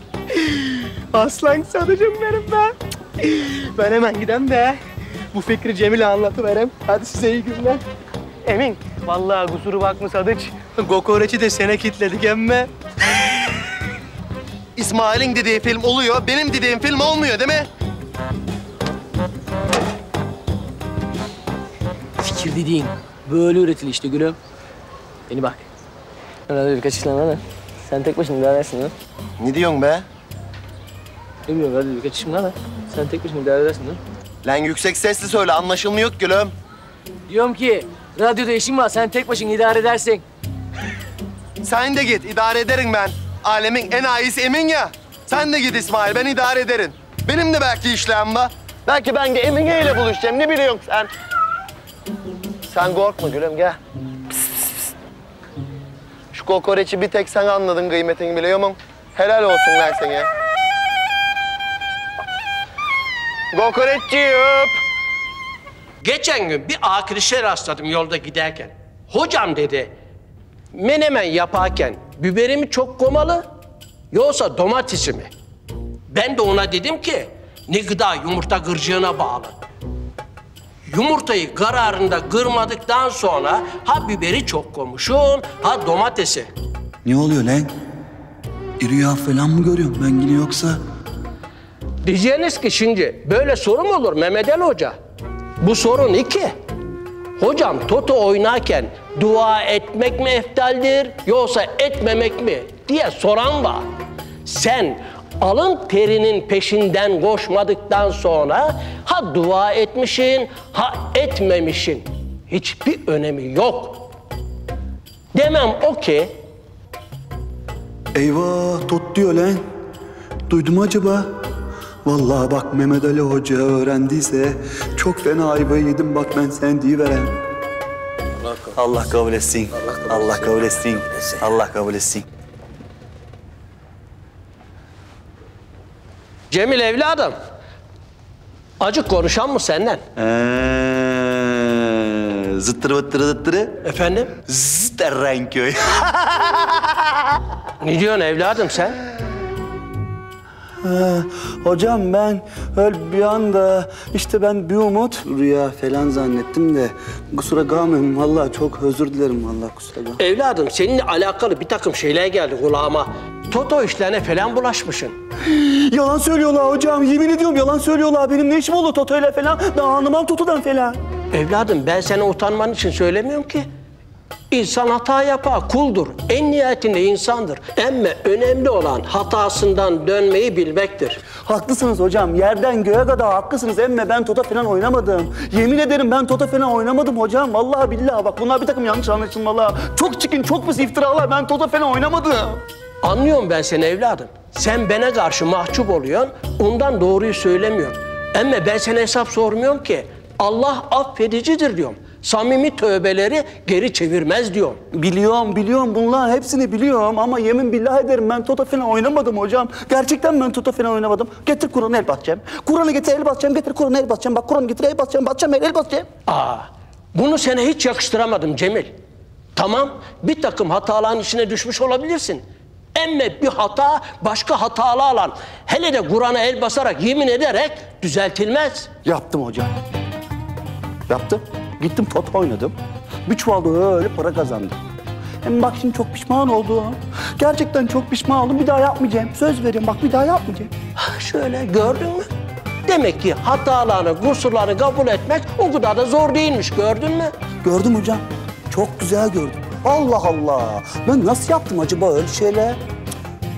Aslan Sadıcım benim ben. Ben hemen gidem de bu fikri Cemil'e anlatıverem. Hadi size iyi günler. Emin, vallahi kusuru bakma Sadıç. Kokoreç'i de sene kitledik emme. İsmail'in dediği film oluyor, benim dediğim film olmuyor değil mi? Fikir dediğin böyle üretilir işte gülüm. Beni bak. Herhalde birkaç işlem da. Sen tek başına idare edersin ha. Ne diyorsun be? Bilmiyorum hadi birkaç işim da. Sen tek başına idare edersin ha. Lan yüksek sesli söyle, anlaşılmıyor gülüm. Diyorum ki radyoda işim var sen tek başına idare edersin. Sen de git, idare ederim ben. Alemin en iyisi Emin ya. Sen de git İsmail, ben idare ederim. Benim de belki işlem var. Belki ben de Emine ile buluşacağım, ne biliyorsun sen? Sen korkma gülüm, gel. Şu kokoreçi bir tek sen anladın kıymetini biliyor musun? Helal olsun lan sana. Kokoreççi. Geçen gün bir arkadaşa rastladım yolda giderken. Hocam dedi, menemen yaparken biberi mi çok komalı yoksa domatesi mi? Ben de ona dedim ki ne gıda yumurta gırcığına bağlı. Yumurtayı kararında kırmadıktan sonra ha biberi çok komuşun ha domatesi. Ne oluyor lan? Rüya falan mı görüyorum ben yine yoksa? Diyeceğiniz ki şimdi böyle soru mu olur Mehmet Ali Hoca? Bu sorun iki. Hocam Toto oynarken dua etmek mi eftaldir yoksa etmemek mi diye soran var. Sen alın terinin peşinden koşmadıktan sonra ha dua etmişin ha etmemişin. Hiçbir önemi yok. Demem o ki Eyvah tot diyor lan. Duydun mu acaba? Vallahi bak Mehmet Ali Hoca öğrendiyse çok fena ayvayı yedim bak ben sen diyiverem. Bak Allah kabul etsin. Allah kabul etsin. Allah kabul etsin. Cemil evladım. Acık konuşan mı senden? Ee, zıttırı vıttırı zıttırı. Efendim? Zıtterrenköy. Ne diyorsun evladım sen? Ha, hocam ben öyle bir anda işte ben bir umut rüya falan zannettim de kusura kalmayın vallahi çok özür dilerim vallahi kusura kalmayın. Evladım seninle alakalı bir takım şeyler geldi kulağıma. Toto işlerine falan bulaşmışsın. Yalan söylüyorlar hocam yemin ediyorum yalan söylüyorlar benim ne işim olur Toto'yla falan ben anlamam Toto'dan falan. Evladım ben sana utanman için söylemiyorum ki. İnsan hata yapar, kuldur. En nihayetinde insandır. Ama önemli olan hatasından dönmeyi bilmektir. Haklısınız hocam yerden göğe kadar haklısınız emme ben Toto falan oynamadım. Yemin ederim ben Toto falan oynamadım hocam vallahi billahi bak bunlar bir takım yanlış anlaşılmalar. Çok çirkin çok pis iftiralar ben Toto falan oynamadım. Anlıyorum ben seni evladım. Sen bana karşı mahcup oluyorsun, ondan doğruyu söylemiyorsun. Ama ben sana hesap sormuyorum ki. Allah affedicidir diyorum. Samimi tövbeleri geri çevirmez diyorum. Biliyorum biliyorum bunlar hepsini biliyorum ama yemin billah ederim ben Toto falan oynamadım hocam. Gerçekten ben Toto falan oynamadım. Getir Kur'an'ı el basacağım. Kur'an'ı getir el basacağım. Getir Kur'an'ı el basacağım. Bak Kur'an'ı getir el basacağım. Basacağım el, el basacağım. Aa, bunu sana hiç yakıştıramadım Cemil. Tamam, bir takım hataların içine düşmüş olabilirsin. Ama bir hata başka hatalarla, hele de Kur'an'a el basarak, yemin ederek düzeltilmez. Yaptım hocam. Yaptım. Gittim Toto oynadım. Bir çuval da öyle para kazandım. Hem bak şimdi çok pişman oldum. Gerçekten çok pişman oldum. Bir daha yapmayacağım. Söz veriyorum bak bir daha yapmayacağım. Şöyle gördün mü? Demek ki hatalarını, kusurlarını kabul etmek o kadar da zor değilmiş. Gördün mü? Gördüm hocam. Çok güzel gördüm. Allah Allah. Ben nasıl yaptım acaba öyle şeyler?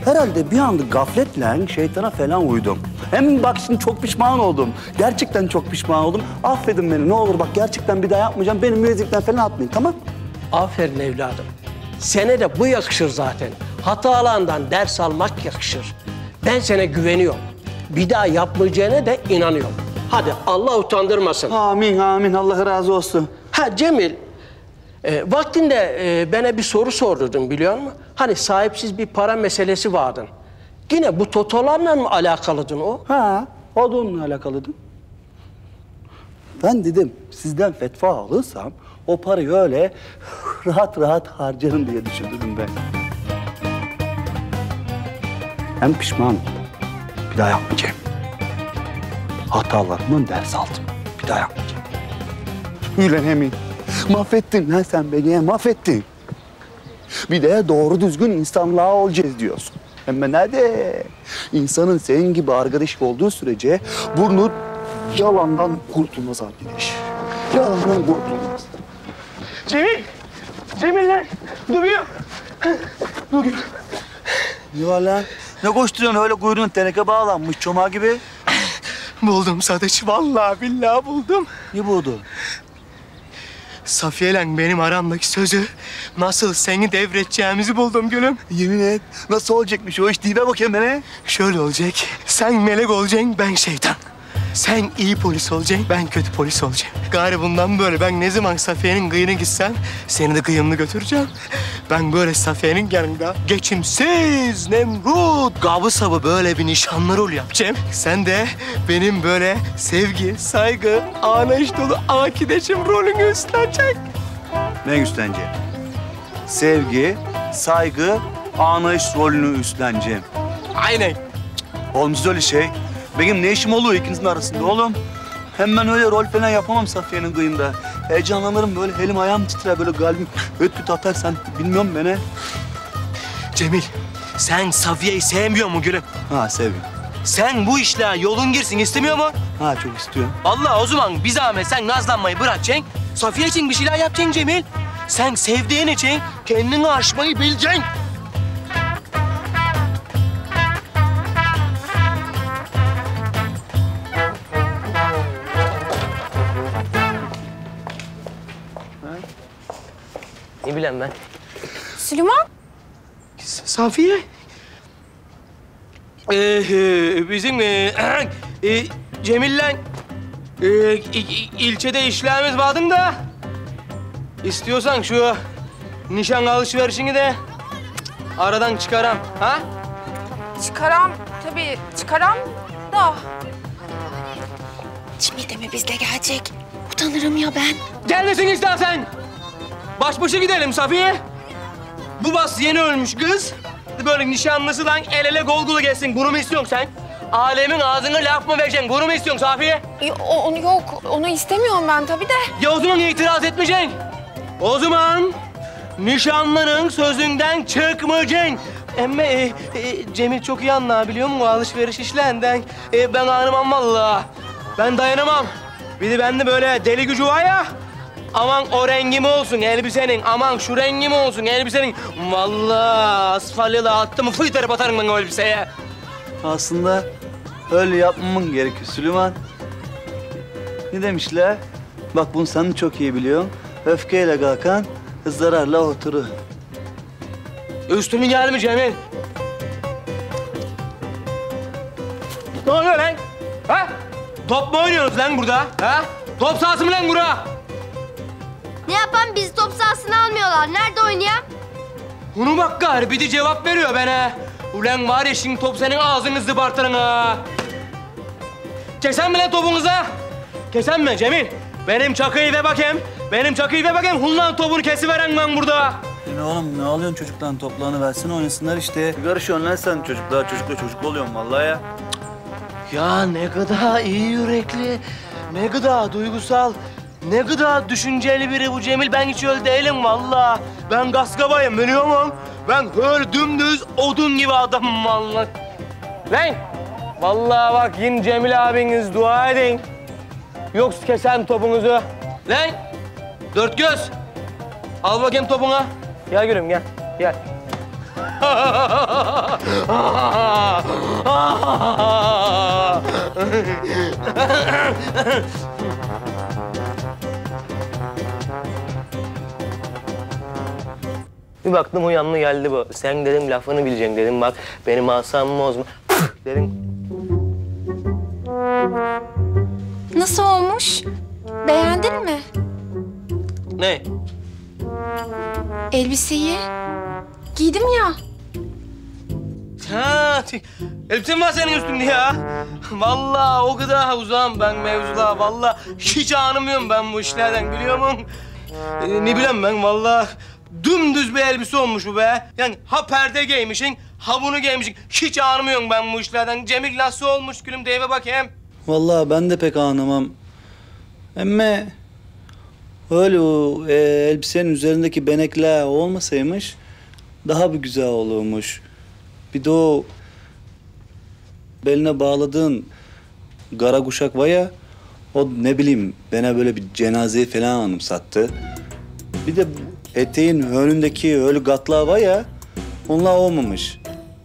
Herhalde bir anda gafletle şeytana falan uydum. Hem bak şimdi çok pişman oldum. Gerçekten çok pişman oldum. Affedin beni ne olur bak gerçekten bir daha yapmayacağım. Benim müezzikten falan atmayın tamam? Aferin evladım. Sene de bu yakışır zaten. Hatalarından ders almak yakışır. Ben sana güveniyorum. Bir daha yapmayacağına da inanıyorum. Hadi Allah utandırmasın. Amin amin Allah razı olsun. Ha Cemil, e, vaktinde e, bana bir soru sordun biliyor musun? Hani sahipsiz bir para meselesi vardı. Yine bu totolarla mı alakalıdın o? Ha, o da onunla alakalıydı. Ben dedim sizden fetva alırsam o parayı öyle rahat rahat harcarım diye düşündüm ben. Hem pişman bir daha yapmayacağım. Hatalarımdan ders aldım. Bir daha yapmayacağım. Ulan Emin, mahvettin lan sen beni, mahvettin. Bir de doğru düzgün insanlığa olacağız diyorsun. Ama nerede? İnsanın senin gibi arkadaş olduğu sürece burnu yalandan kurtulmaz arkadaş. Yalandan kurtulmaz. Cemil! Cemil lan! Duruyor. Dur. Ne var lan? Ne koşturuyorsun öyle kuyruğun teneke bağlanmış çoma gibi? Buldum Sadıç. Vallahi billahi buldum. Ne buldun? Safiye'yle benim aramdaki sözü nasıl seni devredeceğimizi buldum gülüm. Yemin et. Nasıl olacakmış o iş? Dibe bakayım bana. Şöyle olacak. Sen melek olacaksın, ben şeytan. Sen iyi polis olacaksın, ben kötü polis olacağım. Gari bundan böyle ben ne zaman Safiye'nin kıyına gitsem seni de kıyımlı götüreceğim. Ben böyle Safiye'nin yanında geçimsiz, Nemrut, gabı sabı böyle bir nişanlı rol yapacağım. Sen de benim böyle sevgi, saygı, anlayış dolu akideşim rolünü üstlenecek. Ne üstleneceğim? Sevgi, saygı, anlayış rolünü üstleneceğim. Aynen. Olmaz öyle şey. Benim ne işim oluyor ikinizin arasında oğlum? Hem ben öyle rol falan yapamam Safiye'nin kıyında. Heyecanlanırım böyle elim ayağım titrer böyle kalbim öt küt atar sen bilmiyorum beni. Cemil, sen Safiye'yi sevmiyor mu gülüm? Ha seviyorum. Sen bu işle yolun girsin istemiyor mu? Ha çok istiyorum. Allah o zaman bir zahmet sen nazlanmayı bırakacaksın. Safiye için bir şeyler yapacaksın Cemil. Sen sevdiğin için kendini aşmayı bileceksin. Ne bileyim ben. Süleyman? Safiye. Ee, bizim e, e, Cemil'le e, ilçede işlerimiz vardı da İstiyorsan şu nişan alışverişini de aradan çıkaram. Ha? Çıkaram tabii çıkaram da. Cemil deme bizle gelecek. Utanırım ya ben. Gelmesin istersen. Baş başa gidelim Safiye. Bu bas yeni ölmüş kız. Böyle nişanlısı lan el ele gol golu gelsin. Bunu mu istiyorsun sen? Alemin ağzına laf mı vereceksin? Bunu mu istiyorsun Safiye? Onu yok. Onu istemiyorum ben tabii de. Ya o zaman itiraz etmeyeceksin. O zaman nişanlının sözünden çıkmayacaksın. Emme e, e, Cemil çok iyi anlar biliyor musun alışveriş işlerinden. E, ben anlamam vallahi. Ben dayanamam. Bir de bende böyle deli gücü var ya. Aman o rengi mi olsun elbisenin, aman şu rengi mi olsun elbisenin. Vallahi asfalyalı attı mı fıytarıp atarım ben o elbiseye. Aslında öyle yapmaman gerekiyor Süleyman. Ne demişler? Bak bunu sen çok iyi biliyorsun. Öfkeyle kalkan zararla oturur. Üstünü gelme Cemil. Ne oluyor lan? Ha? Top mu oynuyorsunuz lan burada? Ha? Top sahası mı lan bura? Ne yapan bizi top sahasına almıyorlar. Nerede oynayan? Bunu bak gari bir de cevap veriyor bana. Ulan var ya şimdi top senin ağzını zıbartırın ha. Kesen mi lan topunuzu? Kesen mi Cemil? Benim çakıyı ve bakayım. Benim çakıyı ve bakayım. Hullan topunu kesiveren ben burada. Ne oğlum ne alıyorsun çocukların toplarını versene oynasınlar işte. Karışıyorsun lan sen çocuklar çocukla çocuk oluyorsun vallahi ya. Ya ne kadar iyi yürekli, ne kadar duygusal, ne kadar düşünceli biri bu Cemil. Ben hiç öyle değilim vallahi. Ben gaskabayım biliyor musun? Ben öyle dümdüz odun gibi adamım vallahi. Lan! Vallahi bak yine Cemil abiniz dua edin. Yoksa kesen topunuzu. Lan! Dört göz. Al bakayım topuna. Gel gülüm gel. Gel. Bir baktım uyanlı geldi bu. Sen dedim lafını bileceksin dedim bak benim asabımı bozma. dedim Nasıl olmuş? Beğendin mi? ne? Elbiseyi. Giydim ya. Ha, elbisen var senin üstünde ya. Vallahi o kadar uzağım ben mevzuda. Vallahi hiç anlamıyorum ben bu işlerden biliyor musun? Ee, ne bileyim ben vallahi dümdüz bir elbise olmuş bu be. Yani ha perde giymişsin, ha bunu giymişsin. Hiç anlamıyorum ben bu işlerden. Cemil nasıl olmuş gülüm deyve bakayım. Vallahi ben de pek anlamam. Ama öyle o e, elbisenin üzerindeki benekler olmasaymış daha bir güzel olurmuş. Bir de o beline bağladığın kara kuşak var ya o ne bileyim bana böyle bir cenazeyi falan anımsattı. Bir de eteğin önündeki öyle gatlar var ya onlar olmamış.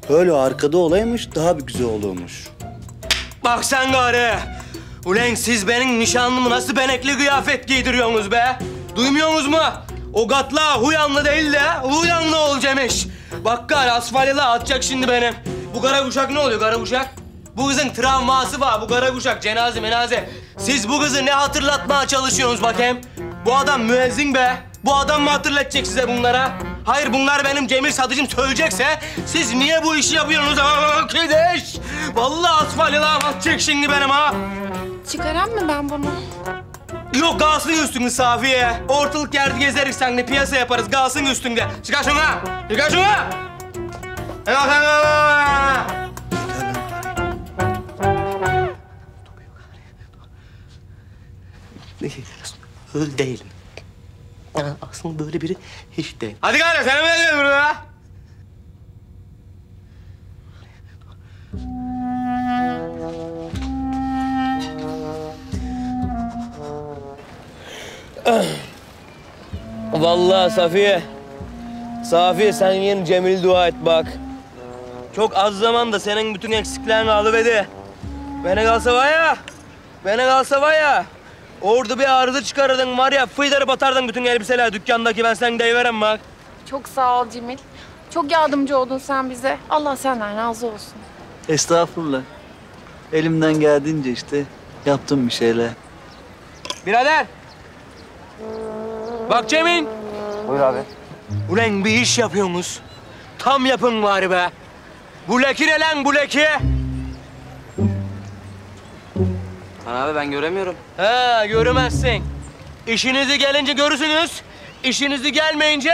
Öyle arkada olaymış daha bir güzel olurmuş. Bak sen gari. Ulan siz benim nişanlımı nasıl benekli kıyafet giydiriyorsunuz be? Duymuyorsunuz mu? O gatla huyanlı değil de huyanlı olacakmış. Bak gari asfalyalı atacak şimdi benim. Bu kara kuşak ne oluyor kara kuşak? Bu kızın travması var bu kara kuşak cenaze menaze. Siz bu kızı ne hatırlatmaya çalışıyorsunuz bakayım? Bu adam müezzin be. Bu adam mı hatırlatacak size bunlara? Hayır bunlar benim Cemil satıcım söyleyecekse siz niye bu işi yapıyorsunuz arkadaş? Vallahi asfalyalı atacak şimdi benim ha. Çıkaran mı ben bunu? Yok kalsın üstünde Safiye. Ortalık yerde gezeriz seninle piyasa yaparız kalsın üstünde. Çıkar şunu. Çıkar şunu. Hemen hemen. Öyle değilim. Aslında böyle biri hiç değil. Hadi gari sen ne diyorsun burada? Vallahi Safiye. Safiye sen yeni Cemil dua et bak. Çok az zamanda senin bütün eksiklerini alıverdi. Bana kalsa var ya, bana kalsa var ya. Orada bir arıza çıkarırdın var ya, fıydarı batardın bütün elbiseler dükkandaki ben sen deyiverem bak. Çok sağ ol Cemil. Çok yardımcı oldun sen bize. Allah senden razı olsun. Estağfurullah. Elimden geldiğince işte yaptım bir şeyler. Birader. Bak Cemil. Buyur abi. Ulan bir iş yapıyorsunuz. Tam yapın bari be. Bu leki ne lan bu leki? Abi ben göremiyorum. Ha göremezsin. İşinizi gelince görürsünüz. İşinizi gelmeyince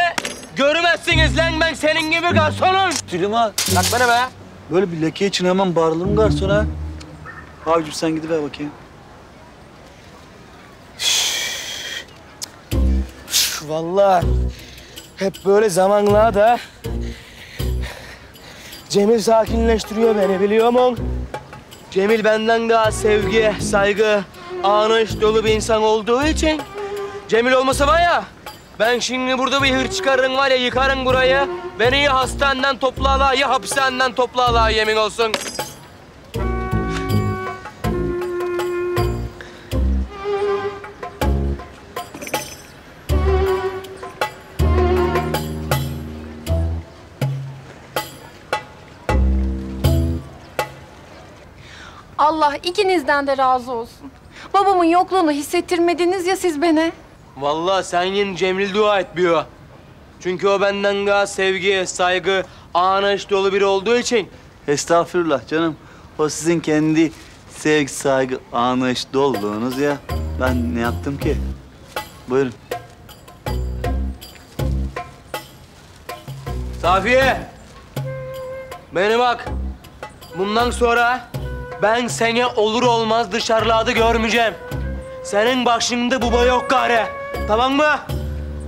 göremezsiniz lan ben senin gibi garsonum. Süleyman. Bak bana be. Böyle bir leke için hemen bağırılır mı garsona? Abicim sen gidiver bakayım. Vallahi hep böyle zamanlarda Cemil sakinleştiriyor beni biliyor musun? Cemil benden daha sevgi, saygı, anış dolu bir insan olduğu için Cemil olmasa var ya ben şimdi burada bir hır çıkarırım var ya yıkarım burayı. Beni ya hastaneden toplarlar ya hapishaneden toplarlar yemin olsun. Allah ikinizden de razı olsun. Babamın yokluğunu hissettirmediniz ya siz beni. Vallahi sen yine Cemil dua etmiyor. Çünkü o benden daha sevgi, saygı, anış dolu biri olduğu için. Estağfurullah canım. O sizin kendi sevgi, saygı, anlayış dolduğunuz ya. Ben ne yaptım ki? Buyurun. Safiye. Beni bak. Bundan sonra ben seni olur olmaz dışarılarda görmeyeceğim. Senin başında baba yok gari. Tamam mı?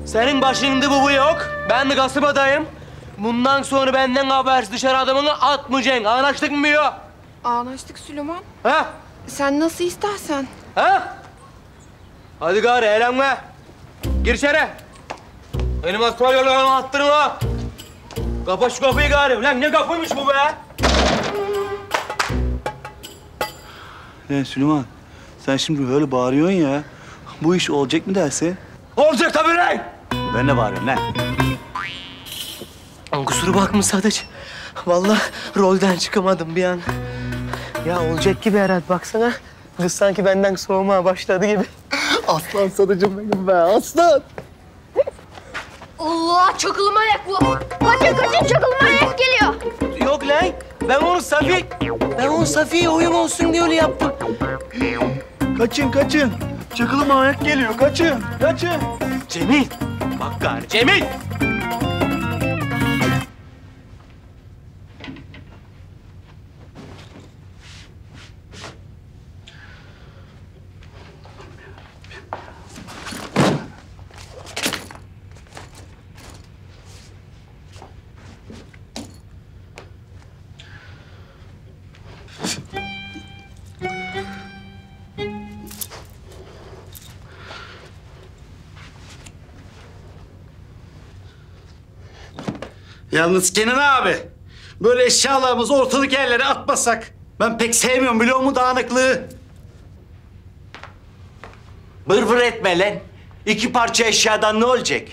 Senin başında baba yok. Ben de kasım adayım. Bundan sonra benden habersiz dışarı adamını atmayacaksın. Anlaştık mı yok? Anlaştık Süleyman. Ha? Sen nasıl istersen. Ha? Hadi gari eğlenme. Gir içeri. Benim asfalt yollarımı attırma. Kapa şu kapıyı gari. Lan ne kapıymış bu be? Ee, Süleyman, sen şimdi böyle bağırıyorsun ya. Bu iş olacak mı dersin? Olacak tabii lan. Ben de bağırıyorum lan. Kusura bakma Sadıç. Vallahi rolden çıkamadım bir an. Ya olacak gibi herhalde baksana. Kız sanki benden soğumaya başladı gibi. Aslan Sadıcım benim be aslan. Allah çakılı manyak bu. Kaçın kaçın çakılı manyak geliyor. Yok lan. Ben onu Safi... Ben onu Safiye oyun olsun diye öyle yaptım. Kaçın, kaçın. Çakılı manyak geliyor, kaçın, kaçın. Cemil. Bak gari Cemil. Yalnız Kenan abi, böyle eşyalarımızı ortalık yerlere atmasak. Ben pek sevmiyorum biliyor musun dağınıklığı? Vır vır etme lan. İki parça eşyadan ne olacak?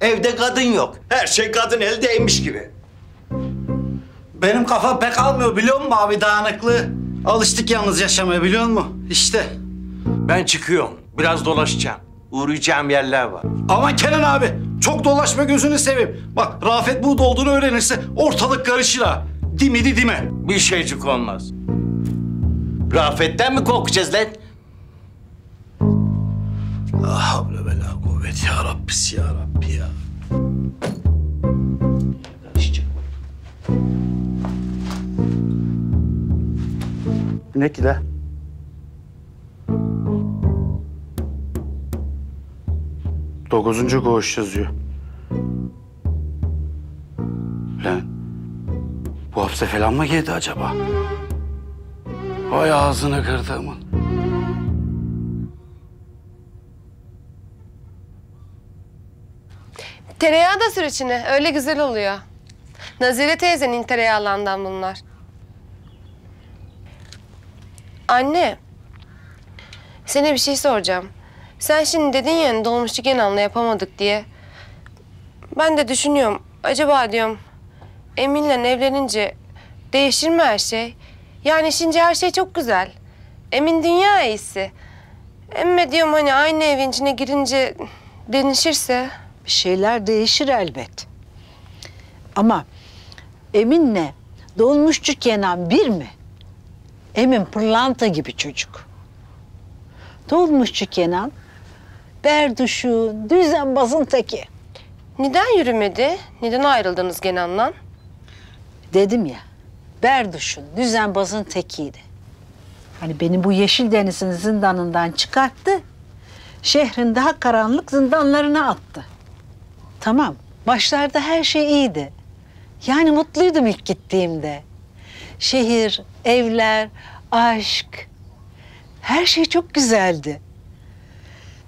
Evde kadın yok. Her şey kadın eldeymiş gibi. Benim kafam pek almıyor biliyor musun abi dağınıklığı? Alıştık yalnız yaşamaya biliyor musun? İşte. Ben çıkıyorum. Biraz dolaşacağım. Uğrayacağım yerler var. Aman Kenan abi, çok dolaşma gözünü seveyim. Bak Rafet burada olduğunu öğrenirse ortalık karışır ha. Dimidi dime. Bir şeycik olmaz. Rafet'ten mi korkacağız lan? La havle ve la kuvvet ya Rabbis ya Rabbi ya. Ne ki la? Dokuzuncu koğuş yazıyor. Lan bu hapse falan mı girdi acaba? Vay ağzını kırdığımın. Tereyağı da sür içine. Öyle güzel oluyor. Nazire teyzenin tereyağlarından bunlar. Anne. Sana bir şey soracağım. Sen şimdi dedin ya hani dolmuşçu Genan'la yapamadık diye. Ben de düşünüyorum. Acaba diyorum Emin'le evlenince değişir mi her şey? Yani şimdi her şey çok güzel. Emin dünya iyisi. Emme diyorum hani aynı evin içine girince Denişirse? Bir şeyler değişir elbet. Ama Emin'le dolmuşçu Kenan bir mi? Emin pırlanta gibi çocuk. Dolmuşçu Kenan berduşun, düzenbazın teki. Neden yürümedi? Neden ayrıldınız Genan'la? Dedim ya, berduşun, düzenbazın tekiydi. Hani beni bu Yeşil Deniz'in zindanından çıkarttı. Şehrin daha karanlık zindanlarına attı. Tamam, başlarda her şey iyiydi. Yani mutluydum ilk gittiğimde. Şehir, evler, aşk. Her şey çok güzeldi.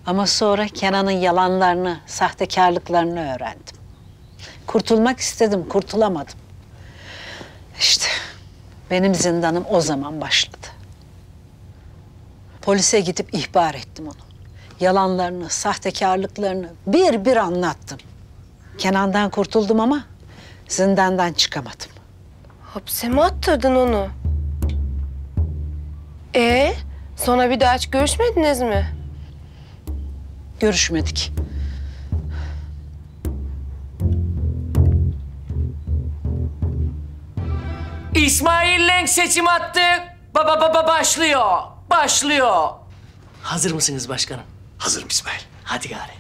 Ama sonra Kenan'ın yalanlarını, sahtekarlıklarını öğrendim. Kurtulmak istedim, kurtulamadım. İşte benim zindanım o zaman başladı. Polise gidip ihbar ettim onu. Yalanlarını, sahtekarlıklarını bir bir anlattım. Kenan'dan kurtuldum ama zindandan çıkamadım. Hapse mi attırdın onu? Ee, sonra bir daha hiç görüşmediniz mi? Görüşmedik. İsmail'le seçim attı. Baba baba başlıyor. Başlıyor. Hazır mısınız başkanım? Hazırım İsmail. Hadi gari.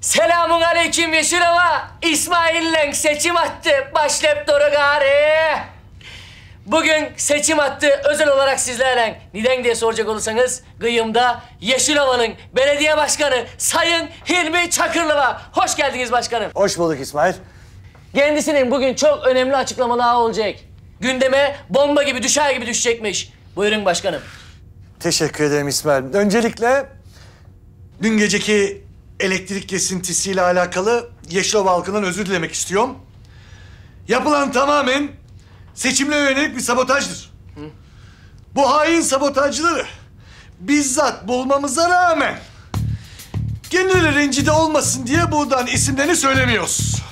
Selamun aleyküm Yeşilova. İsmail'le seçim attı. Başlayıp doğru gari. Bugün seçim attı özel olarak sizlerle. Neden diye soracak olursanız kıyımda Yeşilova'nın belediye başkanı Sayın Hilmi Çakırlıva. Hoş geldiniz başkanım. Hoş bulduk İsmail. Kendisinin bugün çok önemli açıklamaları olacak. Gündeme bomba gibi düşer gibi düşecekmiş. Buyurun başkanım. Teşekkür ederim İsmail. Öncelikle dün geceki elektrik kesintisiyle alakalı Yeşilova halkından özür dilemek istiyorum. Yapılan tamamen seçimle yönelik bir sabotajdır. Bu hain sabotajcıları bizzat bulmamıza rağmen kendileri rencide olmasın diye buradan isimlerini söylemiyoruz.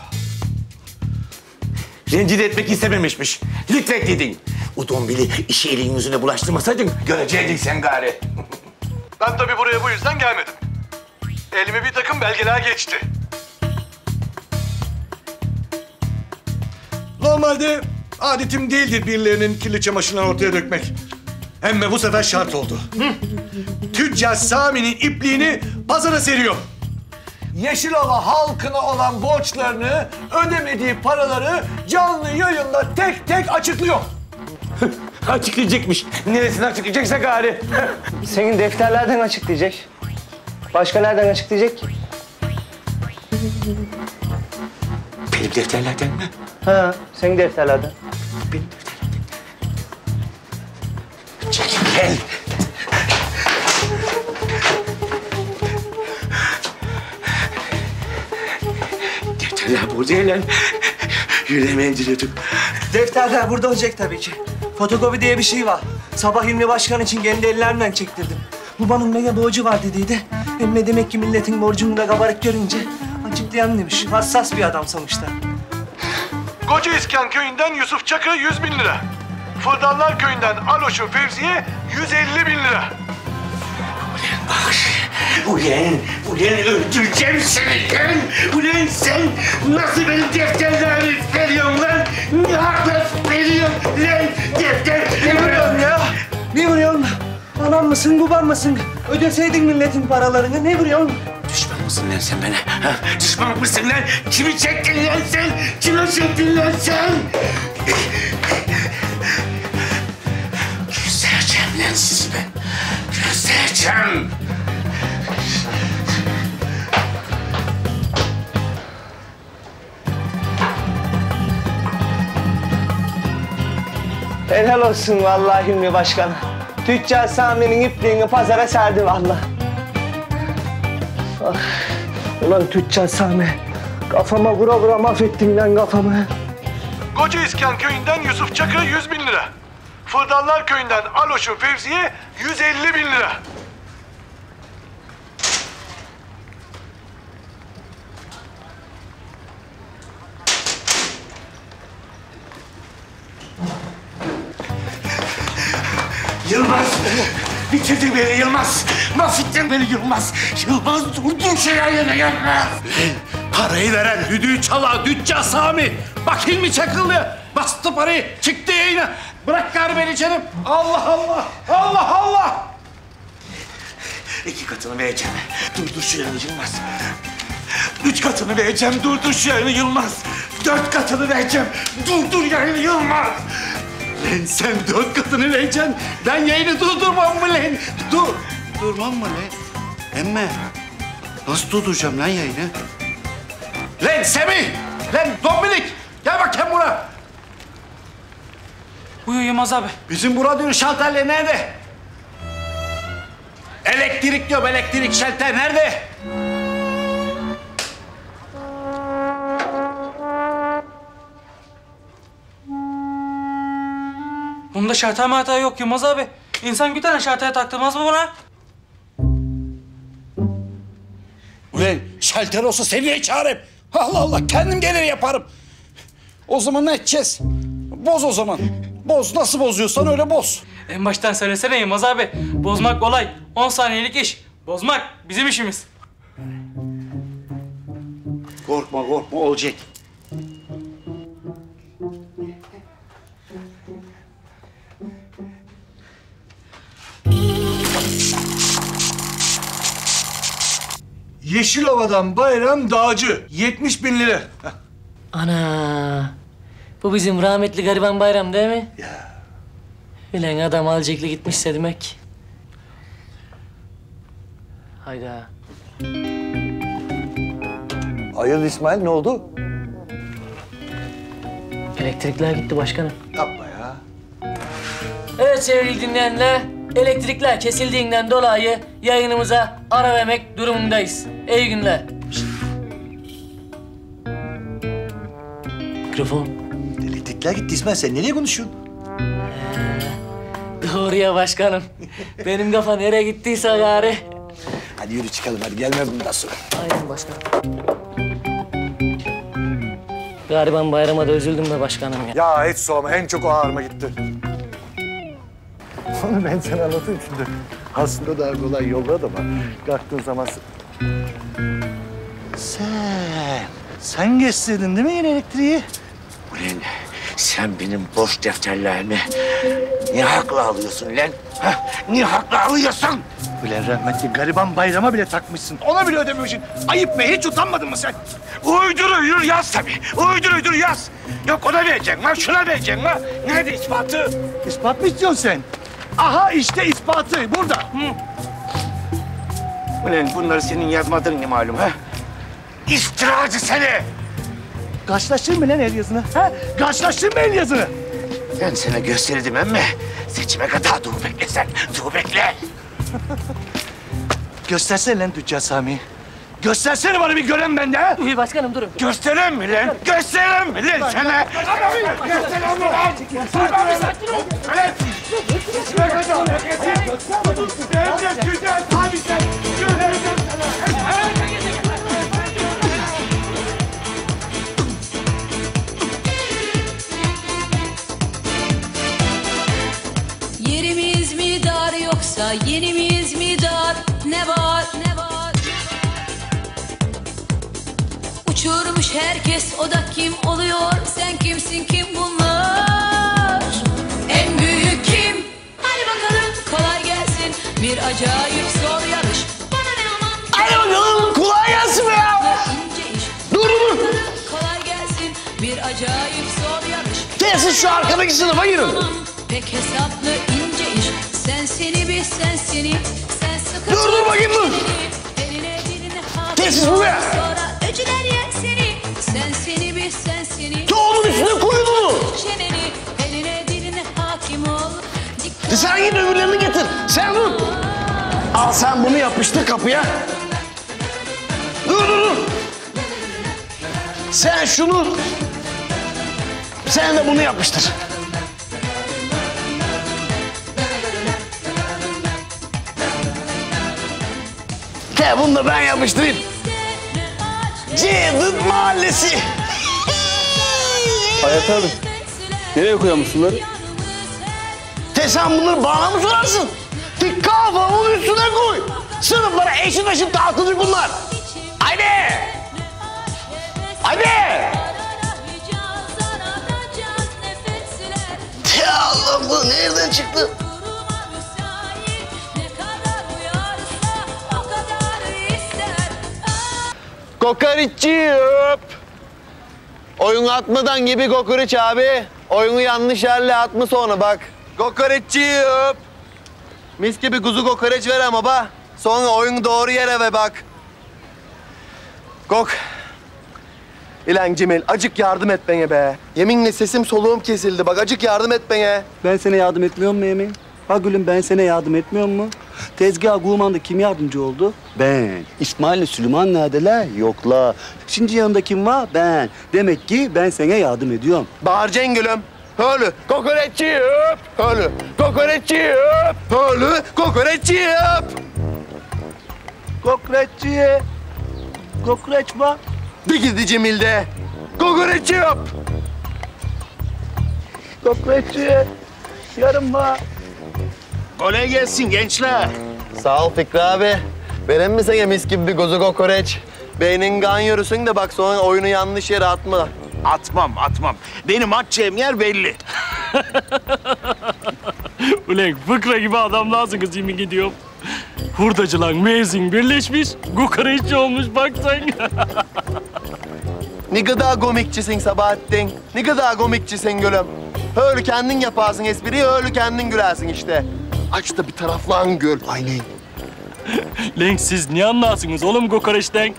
Rencide etmek istememişmiş. Lütfetledin. O dombili işi elin yüzüne bulaştırmasaydın göreceydin sen gari. Ben tabii buraya bu yüzden gelmedim. Elime bir takım belgeler geçti. Normalde adetim değildir birilerinin kirli çamaşırlarını ortaya dökmek. Ama bu sefer şart oldu. Tüccar Sami'nin ipliğini pazara seriyor. Yeşilova halkına olan borçlarını, ödemediği paraları canlı yayında tek tek açıklıyor. Açıklayacakmış. Neresini açıklayacaksa gari. Senin defterlerden açıklayacak. Başka nereden açıklayacak ki? Benim defterlerden mi? Ha, senin defterlerden. Gel. Defterler burada lan. Yüreğime indiriyordum. Defterler burada olacak tabii ki. Fotokopi diye bir şey var. Sabah Hilmi Başkan için kendi ellerimle çektirdim. Babanın mega borcu var dediydi. Hem demek ki milletin borcunu da kabarık görünce açıklayan demiş. Hassas bir adam sonuçta. Koca İskan köyünden Yusuf Çakır 100 bin lira. Fırdanlar köyünden Aloşu Fevzi'ye 150 bin lira. Ulan, ulan öldüreceğim seni lan. Ulan sen nasıl benim defterlerimi veriyorsun lan? Ne hakla veriyorsun lan defter? Ne vuruyorsun ya? Ne vuruyorsun? Anam mısın, baban mısın? Ödeseydin milletin paralarını. Ne vuruyorsun? Lan sen bana? Ha? Düşman mısın lan? Kimi çektin lan sen? Kime çektin lan sen? Göstereceğim lan sizi ben. Göstereceğim. Helal olsun vallahi Hilmi Başkan. Tüccar Sami'nin ipliğini pazara serdi vallahi. Ah, ulan Tüccar Sami. Kafama vura vura mahvettin lan kafamı. Koca İskan köyünden Yusuf Çakır 100 bin lira. Fırdanlar köyünden Aloşu Fevzi'ye 150 bin lira. Beni Yılmaz. Mahvettin beni Yılmaz. Yılmaz durdun şu yayını Yılmaz. Parayı veren düdüğü çala Dücca Sami. Bak Hilmi Çakıllı. Bastı parayı çıktı yayına. Bırak gari beni canım. Allah Allah. Allah Allah. İki katını vereceğim. Durdur şu yayını Yılmaz. Üç katını vereceğim. Durdur şu yayını Yılmaz. Dört katını vereceğim. Durdur yayını Yılmaz. Lan sen dört katını vereceksin. Ben yayını durdurmam mı lan? Dur. Durmam mı lan? Emme. Nasıl durduracağım lan yayını? Lan Semih! Lan Dominik! Gel bakayım buraya. Buyur Yılmaz abi. Bizim bu radyonun şalterleri nerede? Elektrik diyorum, elektrik şalter nerede? Bunda şartel hata yok Yılmaz abi. İnsan bir tane şartel taktırmaz mı buna? Ulan şalter olsa seni niye çağırayım? Allah Allah kendim gelir yaparım. O zaman ne edeceğiz? Boz o zaman. Boz nasıl bozuyorsan öyle boz. En baştan söylesene Yılmaz abi. Bozmak kolay. 10 saniyelik iş. Bozmak bizim işimiz. Korkma korkma olacak. Yeşilova'dan Bayram Dağcı. 70 bin lira. Ana. Bu bizim rahmetli gariban bayram değil mi? Ya. Ulan adam alacaklı gitmişse demek. Hayda. Hayırdır İsmail ne oldu? Elektrikler gitti başkanım. Yapma ya. Evet sevgili dinleyenler, elektrikler kesildiğinden dolayı yayınımıza ara vermek durumundayız. İyi günler. Mikrofon. Elektrikler gitti İsmail sen nereye konuşuyorsun? Doğru ya başkanım. Benim kafa nereye gittiyse gari. Hadi yürü çıkalım hadi gelme bundan sonra. Aynen başkanım. Gariban bayrama da üzüldüm be başkanım ya. Ya hiç sorma en çok o ağrıma gitti. Onu ben sana anlatayım şimdi. Aslında daha kolay yolda da var. Kalktığın zaman... Sen, sen geçseydin değil mi yine elektriği? Ulan sen benim boş defterlerimi niye haklı alıyorsun lan? Ha? Niye haklı alıyorsun? Ulan rahmetli gariban bayrama bile takmışsın. Ona bile ödememişsin. Ayıp mı? Hiç utanmadın mı sen? Uydur uydur yaz tabii. Uydur uydur yaz. Yok ona vereceksin lan, şuna vereceksin lan. Nerede ispatı? İspat mı istiyorsun sen? Aha işte ispatı burada. Hı. Ulan bunları senin yazmadığın ne malum ha? İftiracı seni! Karşılaştın mı lan el yazını? Ha? Karşılaştın mı el yazını? Ben sana gösterdim emme. Seçime kadar dur bekle sen. Dur bekle. Göstersene lan Tüccar Sami. Göstersene bana bir gören bende ha. Buyur başkanım durun. Göstereyim mi lan? Göstereyim mi lan sana? Göstereyim mi lan? Yerimiz mi dar yoksa yenimiz mi dar? Ne var? Uçurmuş herkes o da kim oluyor? Sen kimsin kim bunlar? En büyük kim? Hadi bakalım kolay gelsin. Bir acayip zor yarış. Bana ne aman? Hadi bakalım kolay gelsin be ya. Dur dur. Kolay gelsin. Bir acayip zor yarış. Telsiz şu arkadaki sınıfa girin. Pek hesaplı ince iş. Sen seni bir sen seni. Sen sıkı Dur, dur bakayım, dur. Telsiz bu be. öcüler yer Tohumun üstüne koyun onu. E Sen git öbürlerini getir. Sen dur. Al sen bunu yapıştır kapıya. Dur dur dur. Sen şunu... Sen de bunu yapıştır. Gel bunu da ben yapıştırayım. Cevdet Mahallesi. Hayat abi. Nereye koyalım şunları? Te sen bunları bana mı sorarsın? Te Bir kafamın üstüne koy. Sınıflara eşit eşit dağıtılır bunlar. Haydi. Haydi. Ya Allah bu nereden çıktı? Kokoreççi öp. Oyun atmadan gibi kokoreç abi. Oyunu yanlış yerle atma sonra bak. Kokoreççi öp. Mis gibi kuzu kokoreç ver ama bak. Sonra oyunu doğru yere ve bak. Kok. İlan Cemil acık yardım et bana be. Yeminle sesim soluğum kesildi. Bak acık yardım et bana. Ben sana yardım etmiyor mu Emin? Ha gülüm ben sana yardım etmiyor mu? Tezgah Guman'da kim yardımcı oldu? Ben. İsmail'le Süleyman neredeler? Yoklar. Şimdi yanında kim var? Ben. Demek ki ben sana yardım ediyorum. Bağıracaksın gülüm. Öyle. Kokoreççi öp. Öyle. Kokoreççi öp. Öyle. Kokoreççi öp. Kokoreççi. Kokoreç var. Bir gidi Cemil'de. Kokoreççi öp. Kokoreççi. Yarım var. Kolay gelsin gençler. Sağ ol Fikri abi. Veren mi sana mis gibi bir kuzu kokoreç? Beynin kan yürüsün de bak sonra oyunu yanlış yere atma. Atmam, atmam. Benim atacağım yer belli. Ulan fıkra gibi adamlarsınız yemin gidiyorum. Hurdacılar müezzin birleşmiş, kokoreççi olmuş bak sen. Ne kadar komikçisin Sabahattin. Ne kadar komikçisin gülüm. Öyle kendin yaparsın espriyi, öyle kendin gülersin işte. Aç da bir taraflan gül. Aynen. Lan siz ne anlarsınız oğlum kokoreçten?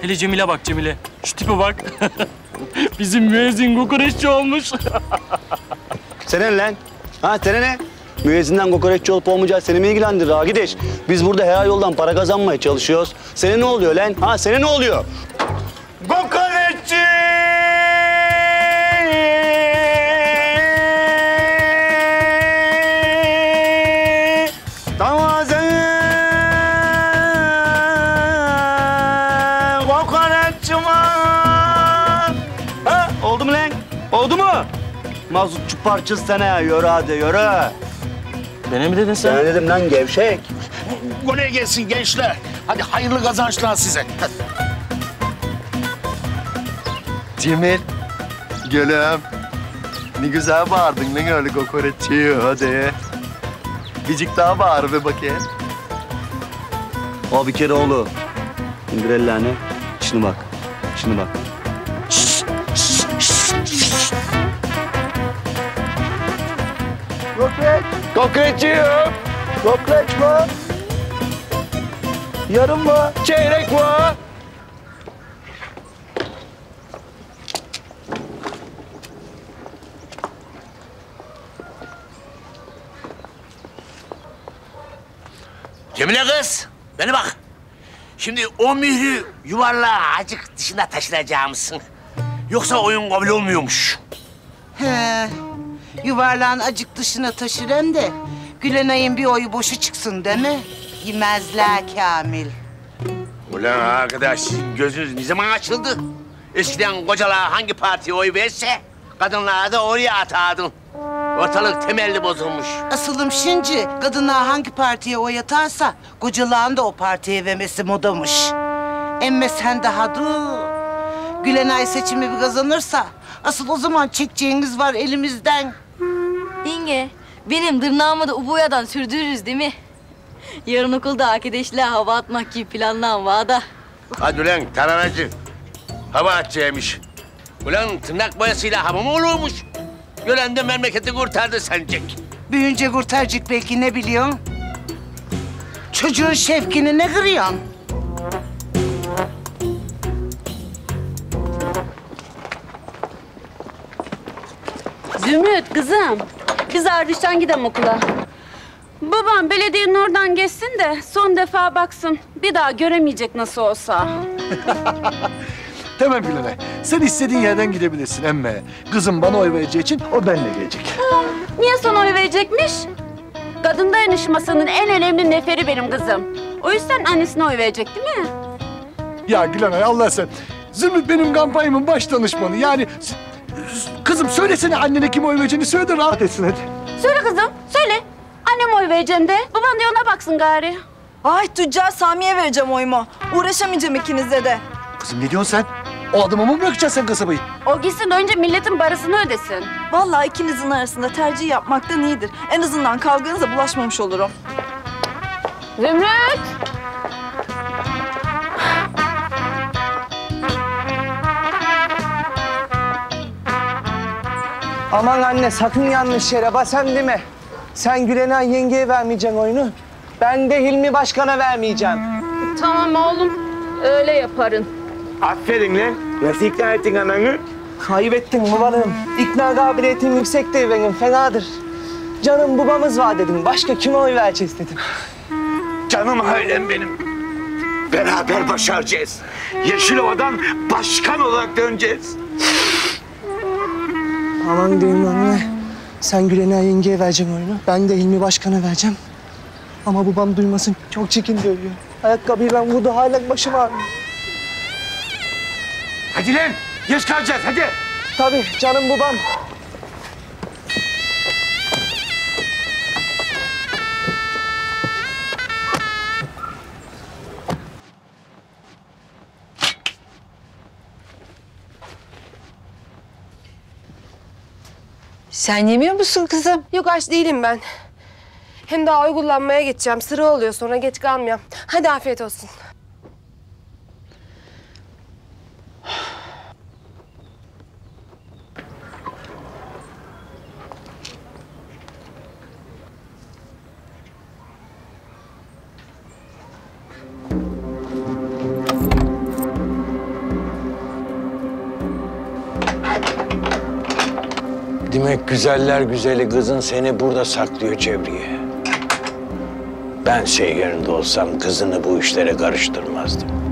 Hele Cemile bak Cemile. Şu tipe bak. Bizim müezzin kokoreççi olmuş. Sene ne lan? Ha sene ne? Müezzinden kokoreççi olup olmayacağı seni mi ilgilendirir ha gideş? Biz burada her yoldan para kazanmaya çalışıyoruz. Sene ne oluyor lan? Ha sene ne oluyor? Kokoreççi! Mazutçu parçası sana yürü hadi yürü. Bana mi dedin sen? Sana dedim lan gevşek. Kolay gelsin gençler. Hadi hayırlı kazançlar size. Cemil, gülüm. Ne güzel bağırdın lan öyle kokoreççi hadi. Bicik daha bağır bir bakayım. O bir kere oğlu. İndir ellerini. Şimdi bak. Şimdi bak. Öp. Kokoreç var. Yarım var. Çeyrek var. Cemile kız, beni bak. Şimdi o mührü yuvarlağa acık dışına taşınacağımsın. Yoksa oyun kabul olmuyormuş. He, yuvarlağın acık dışına taşıran de Gülenay'ın bir oyu boşu çıksın değil mi? Yemezler Kamil. Ulan arkadaş gözünüz ne zaman açıldı? Eskiden kocalar hangi partiye oy verse kadınlar da oraya atardın. Ortalık temelli bozulmuş. Asılım şimdi kadınlar hangi partiye oy atarsa kocalağın da o partiye vermesi modamış. Emme sen daha dur. Gülenay seçimi bir kazanırsa asıl o zaman çekeceğiniz var elimizden. Yenge, benim tırnağımı da ubuyadan sürdürürüz değil mi? Yarın okulda arkadaşlar hava atmak gibi planlan vada. Hadi ulan taranacı. Hava atacağımış. Ulan tırnak boyasıyla hava mı olurmuş? Gören de memleketi kurtardı sancak. Büyünce kurtaracak belki ne biliyorsun? Çocuğun şevkini ne kırıyorsun? Zümrüt kızım. Biz ardıştan gidelim okula. Babam belediyenin oradan geçsin de son defa baksın. Bir daha göremeyecek nasıl olsa. Tamam Gülenay. Sen istediğin yerden gidebilirsin emme. Kızım bana oy vereceği için o benimle gelecek. Niye sana oy verecekmiş? Kadın dayanışmasının en önemli neferi benim kızım. O yüzden annesine oy verecek değil mi? Ya Gülenay Allah sen. Zümrüt benim kampanyamın baş danışmanı. Yani kızım söylesene annene kim oy vereceğini söyle de rahat etsin hadi. Söyle kızım, söyle. Annem oy vereceğim de. Baban da ona baksın gari. Ay tüccar Sami'ye vereceğim oyumu. Uğraşamayacağım ikinize de. Kızım ne diyorsun sen? O adama mı bırakacaksın sen kasabayı? O gitsin önce milletin parasını ödesin. Vallahi ikinizin arasında tercih yapmaktan iyidir. En azından kavganıza bulaşmamış olurum. Zümrüt! Aman anne sakın yanlış yere basam deme. Sen Gülenay yengeye vermeyeceksin oyunu. Ben de Hilmi Başkan'a vermeyeceğim. Tamam oğlum. Öyle yaparın. Aferin lan. Nasıl ikna ettin ananı? Ayıp ettin babalığım. İkna kabiliyetim yüksektir benim, fenadır. Canım babamız var dedim. Başka kime oy vereceğiz dedim. Canım ailem benim. Beraber başaracağız. Yeşilova'dan başkan olarak döneceğiz. Aman diyeyim anne. Sen Gülenay yengeye vereceksin oyunu. Ben de Hilmi Başkan'a vereceğim. Ama babam duymasın. Çok çekin dövüyor. Ayakkabıyı ben vurdu hala başım ağrıyor. Hadi lan. Geç kalacağız hadi. Tabii canım babam. Sen yemiyor musun kızım? Yok aç değilim ben. Hem daha oy kullanmaya geçeceğim. Sıra oluyor sonra geç kalmayayım. Hadi afiyet olsun. Demek güzeller güzeli kızın seni burada saklıyor Cevriye. Ben şey yerinde olsam kızını bu işlere karıştırmazdım.